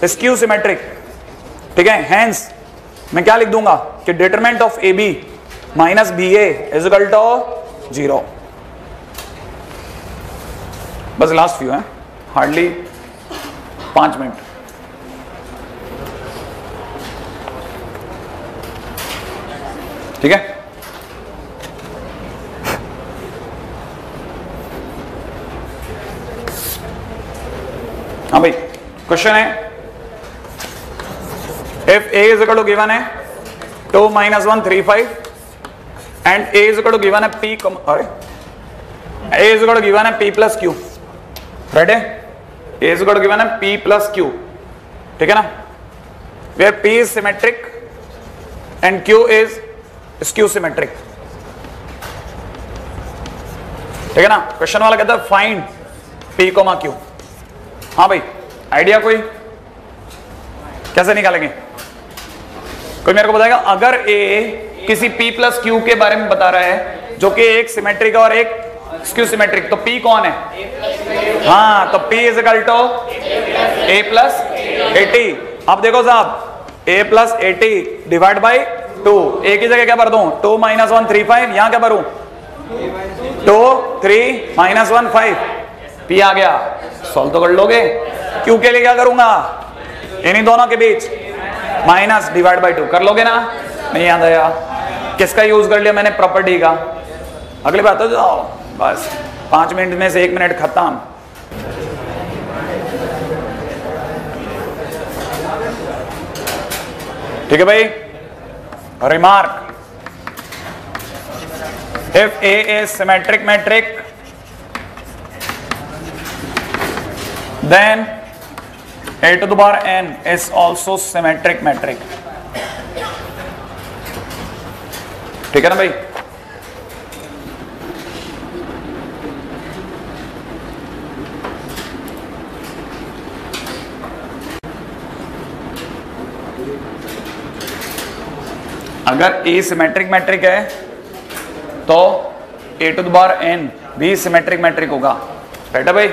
स्क्यू सिमेट्रिक ठीक है? हैंस मैं क्या लिख दूँगा कि determinant of A B minus B A is equal to zero बस लास्ट फ्यू है। हार्डली पाँच मिनट ठीक है? हाँ भाई क्वेश्चन है। इफ़ ए इज़ अकड़ो गिवन है two minus one three five and A is अकड़ो given है पी कम, अरे ए इज़ अकड़ो गिवन है पी प्लस क्यू राइट है ए इज़ अकड़ो गिवन है पी प्लस क्यू ठीक है ना? Where P is symmetric and Q is skew symmetric ठीक है ना? क्वेश्चन वाला कहता है फाइंड p कोमा क्यू हाँ भाई आइडिया कोई? कैसे निकालेंगे? कोई मेरे को बताएगा? अगर ए किसी पी प्लस क्यू के बारे में बता रहा है, जो कि एक सिमेट्रिक और एक स्क्यू सिमेट्रिक तो पी कौन है? हाँ तो P is equal to A plus A T अब देखो साहब A plus A T divide by two A की जगह क्या भर दू? Two minus one three five यहाँ क्या भरूं? Two three minus one five P आ गया। सॉल्व तो कर लोगे। क्यू के लिए क्या करूँगा? इन्हीं दोनों के बीच। माइनस डिवाइड बाई टू कर लोगे ना? नहीं याद आया। किसका यूज़ कर लिया मैंने? प्रॉपर्टी का। अगली बात तो जाओ। बस। पाँच मिनट में से एक मिनट खत्म। ठीक है भाई? Remark if A is symmetric matrix then A to the bar N is also symmetric matrix ठीक है ना भाई? अगर ए सिमेट्रिक मैट्रिक है तो A to the bar N भी सिमेट्रिक मैट्रिक होगा। बेटा भाई?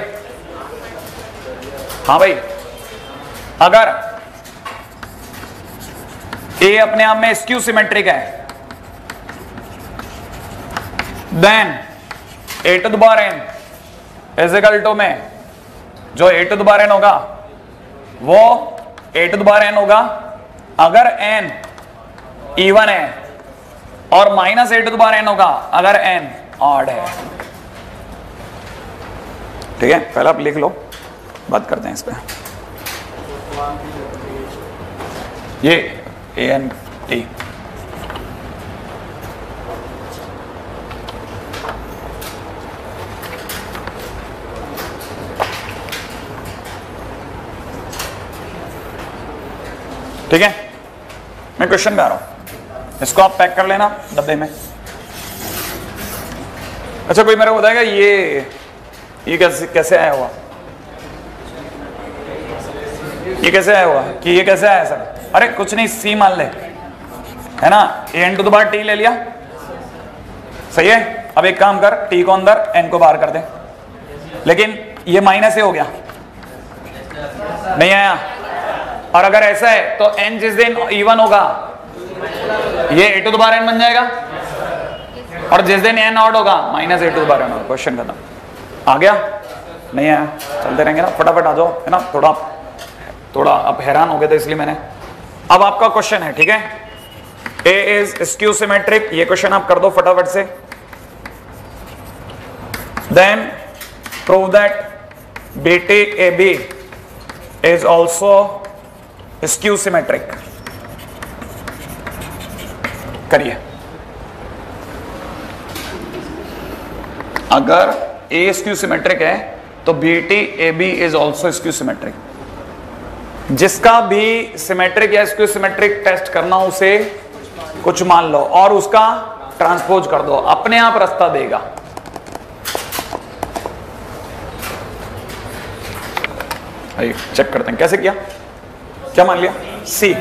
हाँ भाई। अगर ए अपने आप में स्क्यू सिमेट्रिक है then A to the bar N is equal to में, जो A to the bar N होगा, वो A to the bar N होगा। अगर एन इवन है और minus A to bar N होगा, अगर एन ऑड है। ठीक है? पहले आप लिख लो। बात करते हैं इस पर ये ए एन टी ठीक है? मैं क्वेश्चन में आ रहा हूँ। इसको आप पैक कर लेना डब्बे में। अच्छा कोई मेरे को बताएगा ये ये कैसे कैसे आया हुआ? ये कैसे आया हुआ? कि ये कैसे आया सर? अरे, कुछ नहीं सी मान ले। है ना? एन टू द बार टी ले लिया। सही है? अब एक काम कर टी को अंदर एन को बाहर कर दे। लेकिन ये माइनस ही हो गया। नहीं आया। और अगर ऐसा है तो एन जिस दिन इवन होगा ये ए टू दोबारा एन बन जाएगा। और जिस दिन एन ऑड होगा minus A to the bar N question खत्म। आ गया? नहीं आया। चलते रहेंगे ना। फटाफट आ जाओ, है ना? थोड़ा थोड़ा आप हैरान हो गए थे इसलिए मैंने। अब आपका क्वेश्चन है, ठीक है? ए इज़ स्क्यू सिमेट्रिक ये क्वेश्चन आप कर दो फटाफट से। Then prove that B T A B is also skew symmetric करिए। अगर ए स्क्यू सिमेट्रिक है तो B T A B is also skew symmetric जिसका भी सिमेट्रिक या स्क्यू सिमेट्रिक टेस्ट करना हो उसे कुछ मान लो और उसका ट्रांसपोज कर दो। अपने आप रास्ता देगा। चेक करते हैं। कैसे किया? क्या मान लिया? सी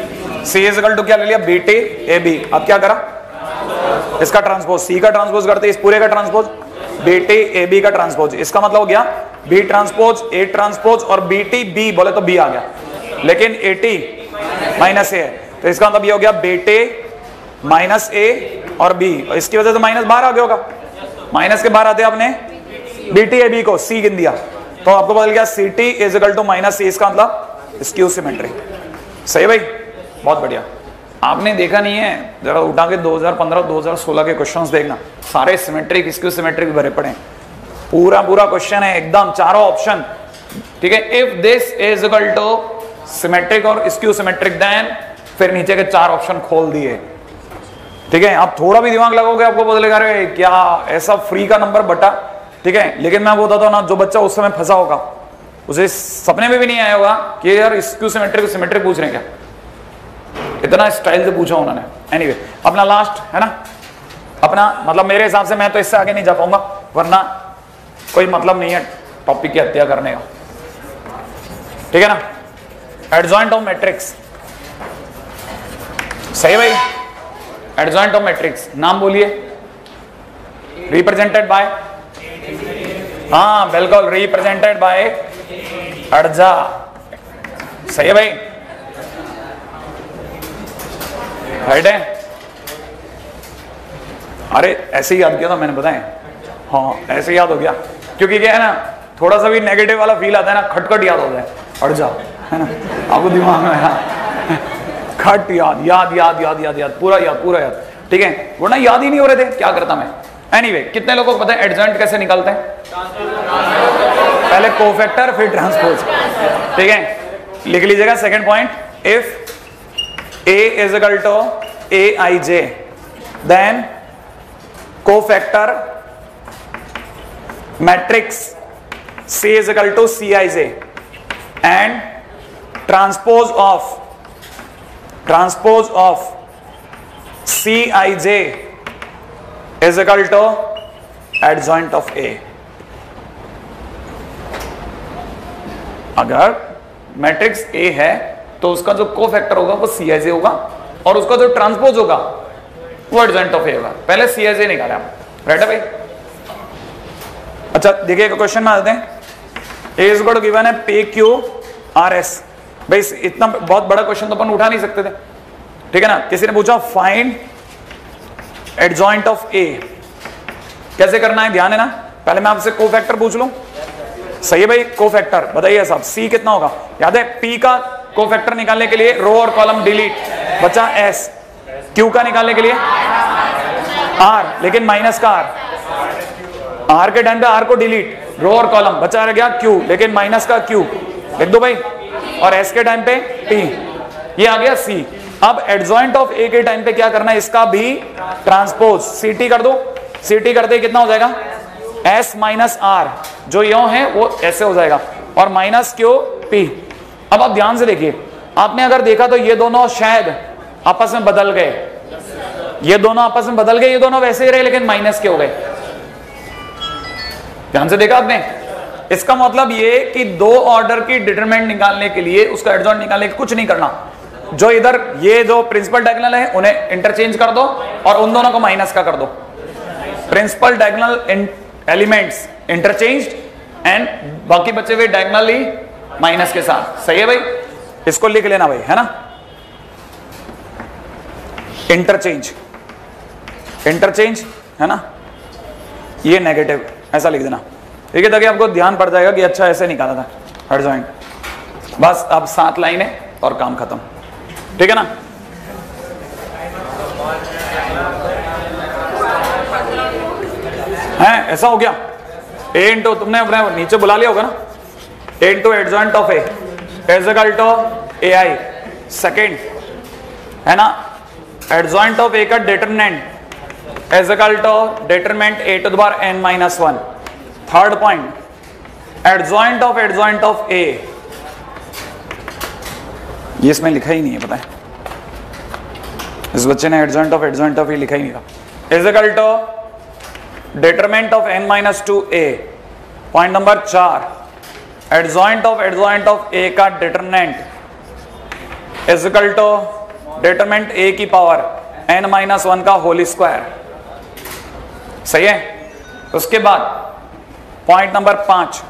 सी इज़ टू क्या ले लिया? बी टी ए बी अब क्या करा? इसका ट्रांसपोज सी का ट्रांसपोज करते इस पूरे का transpose B T A B का ट्रांसपोज इसका मतलब हो गया बी ट्रांसपोज ए ट्रांसपोज और बी टी बी बोले तो बी आ गया. लेकिन ए टी माइनस ए तो इसका मतलब ये हो गया बी टी माइनस ए और बी इसकी वजह से माइनस बाहर आ गया होगा. माइनस के बाहर आते आपने बी टी ए बी को. सी गिन दिया. तो आपको बदल गया C T is equal to minus C इसका मतलब स्क्यू सिमेट्रिक सही भाई? बहुत बढ़िया। आपने देखा नहीं है, जरा उठा के 2015 2016 के क्वेश्चंस देखना। सारे सिमेट्रिक स्क्यू सिमेट्रिक भरे पड़े पूरा पूरा क्वेश्चन है, एकदम चारों ऑप्शन ठीक है if this is equal to symmetric और स्क्यू सिमेट्रिक देन फिर नीचे के चार ऑप्शन खोल दिए। ठीक है, आप थोड़ा भी दिमाग लगाओगे, आपको बदलेगा रे क्या ऐसा फ्री का नंबर बटा? ठीक है, लेकिन मैं बताता हूँ ना, जो बच्चा उस समय फंसा होगा, उसे सपने में भी नहीं आया होगा कि यार स्क्यू सिमेट्रिक सिमेट्रिक पूछ रहे हैं क्या। इतना स्टाइल से पूछा उन्होंने। एनीवे anyway, अपना लास्ट है ना? अपना मतलब मेरे हिसाब से मैं तो इससे आगे नहीं जा पाऊँगा वरना कोई मतलब नहीं है टॉपिक की हत्या करने का। ठीक है ना? एडजॉइंट ऑफ़ मैट्रिक्स सही भाई? एडजॉइंट ऑफ़ मैट्रिक्स नाम बोलिए। रिप्रेजेंटेड बाय हाँ बिल्कुल रिप्रेजेंटेड बाय अड़जा सही है भाई? राइट है? अरे ऐसे ही याद किया था मैंने बताया हाँ ऐसे याद हो गया। क्योंकि क्या है ना थोड़ा सा भी नेगेटिव वाला फील आता है ना खटखट याद होता जाए। अड़ जाओ है ना? आपको दिमाग में है खट याद याद याद याद याद याद। पूरा याद पूरा याद। ठीक है? वो ना याद ही नहीं हो रहे थे। क्या करता मैं? एनीवे anyway, कितने लोगों को पता है एडजॉइंट कैसे निकालते हैं? पहले कोफैक्टर फिर ट्रांसपोज ठीक है? लिख लीजिएगा second point if J then cofactor matrix C is equal to C I J and transpose of transpose of C I J is equal to adjoint of A अगर मैट्रिक्स ए है तो उसका जो को फैक्टर होगा वो सी एज होगा और उसका जो ट्रांसपोज होगा वो एडजॉइंट ऑफ़ ए होगा। पहले सी एज ए निकाले हम। राइट भाई? अच्छा देखिए एक क्वेश्चन में आते हैं। ए इज़ गिवन है पे क्यू आर एस भाई इतना बहुत बड़ा क्वेश्चन तो अपन उठा नहीं सकते थे। ठीक है ना? किसी ने पूछा फाइंड एडजॉइंट ऑफ़ ए कैसे करना है? ध्यान है ना पहले मैं आपसे को फैक्टर पूछ लू। सही है भाई को फैक्टर बताइए साहब सी कितना होगा? याद है पी का को फैक्टर निकालने के लिए रो और कॉलम डिलीट बचा एस क्यू का निकालने के लिए? आर लेकिन माइनस का आर आर के टाइम पे आर को डिलीट रो और कॉलम बचा रह गया क्यू लेकिन माइनस का क्यू लिख दो भाई. और एस के टाइम पे टी ये आ गया सी अब एडजॉइंट ऑफ़ ए के टाइम पे क्या करना है? इसका भी ट्रांसपोज सी टी कर दो. सी टी करते कितना हो जाएगा? एस माइनस आर जो यो है, वो ऐसे हो जाएगा. और माइनस क्यू पी अब आप ध्यान से देखिए, आपने अगर देखा तो ये दोनों शायद आपस में बदल गए। ये दोनों आपस में बदल गए, ये दोनों वैसे ही रहे, लेकिन माइनस के हो गए। ध्यान से देखा आपने? इसका मतलब ये कि दो ऑर्डर की डिटरमेंट निकालने के लिए, उसका एडजॉइंट निकालने के कुछ नहीं करना। जो इधर, ये जो प्रिंसिपल डायगोनल है, उन्हें इंटरचेंज कर दो और उन दोनों को माइनस का कर दो। Principal diagonal elements interchange and बाकी बचे हुए डायगोनली माइनस के साथ। सही है भाई? इसको लिख लेना भाई, है ना? इंटरचेंज इंटरचेंज है ना? ये नेगेटिव ऐसा लिख देना। ठीक है ताकि आपको ध्यान पड़ जाएगा कि अच्छा ऐसे निकाला था। हर जॉइंट बस अब सात लाइनें और काम खत्म। ठीक है ना? है, ऐसा हो गया? ए इंटू तुमने अपने नीचे बुला लिया होगा ना? Into adjoint of A as to A I second है ना? एडजॉइंट ऑफ़ ए का determinant as to determinant A to दार N minus one third point adjoint of adjoint of A ये इसमें लिखा ही नहीं है, पता है? इस बच्चे ने adjoint of adjoint of A लिखा ही नहीं था। Is to determinant of N minus two A point number चार. Adjoint of adjoint of A का determinant is equal to determinant A की पावर एन माइनस वन का होली स्क्वायर सही है? उसके बाद पॉइंट नंबर पाँच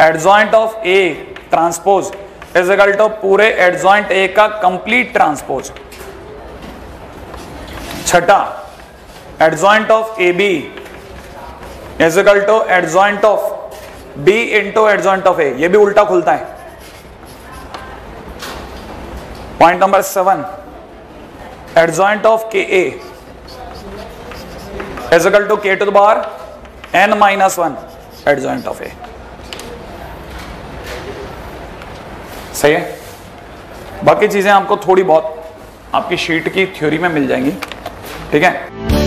adjoint of A transpose is equal to पूरे एडजॉइंट ए का कंप्लीट ट्रांसपोज छठा adjoint of A B is equal to adjoint of B into adjoint of A ये भी उल्टा खुलता है। Point number seven adjoint of K A is equal to K to the bar N minus one adjoint of A सही है? बाकी चीज़ें आपको थोड़ी बहुत आपकी शीट की थ्योरी में मिल जाएँगी। ठीक है?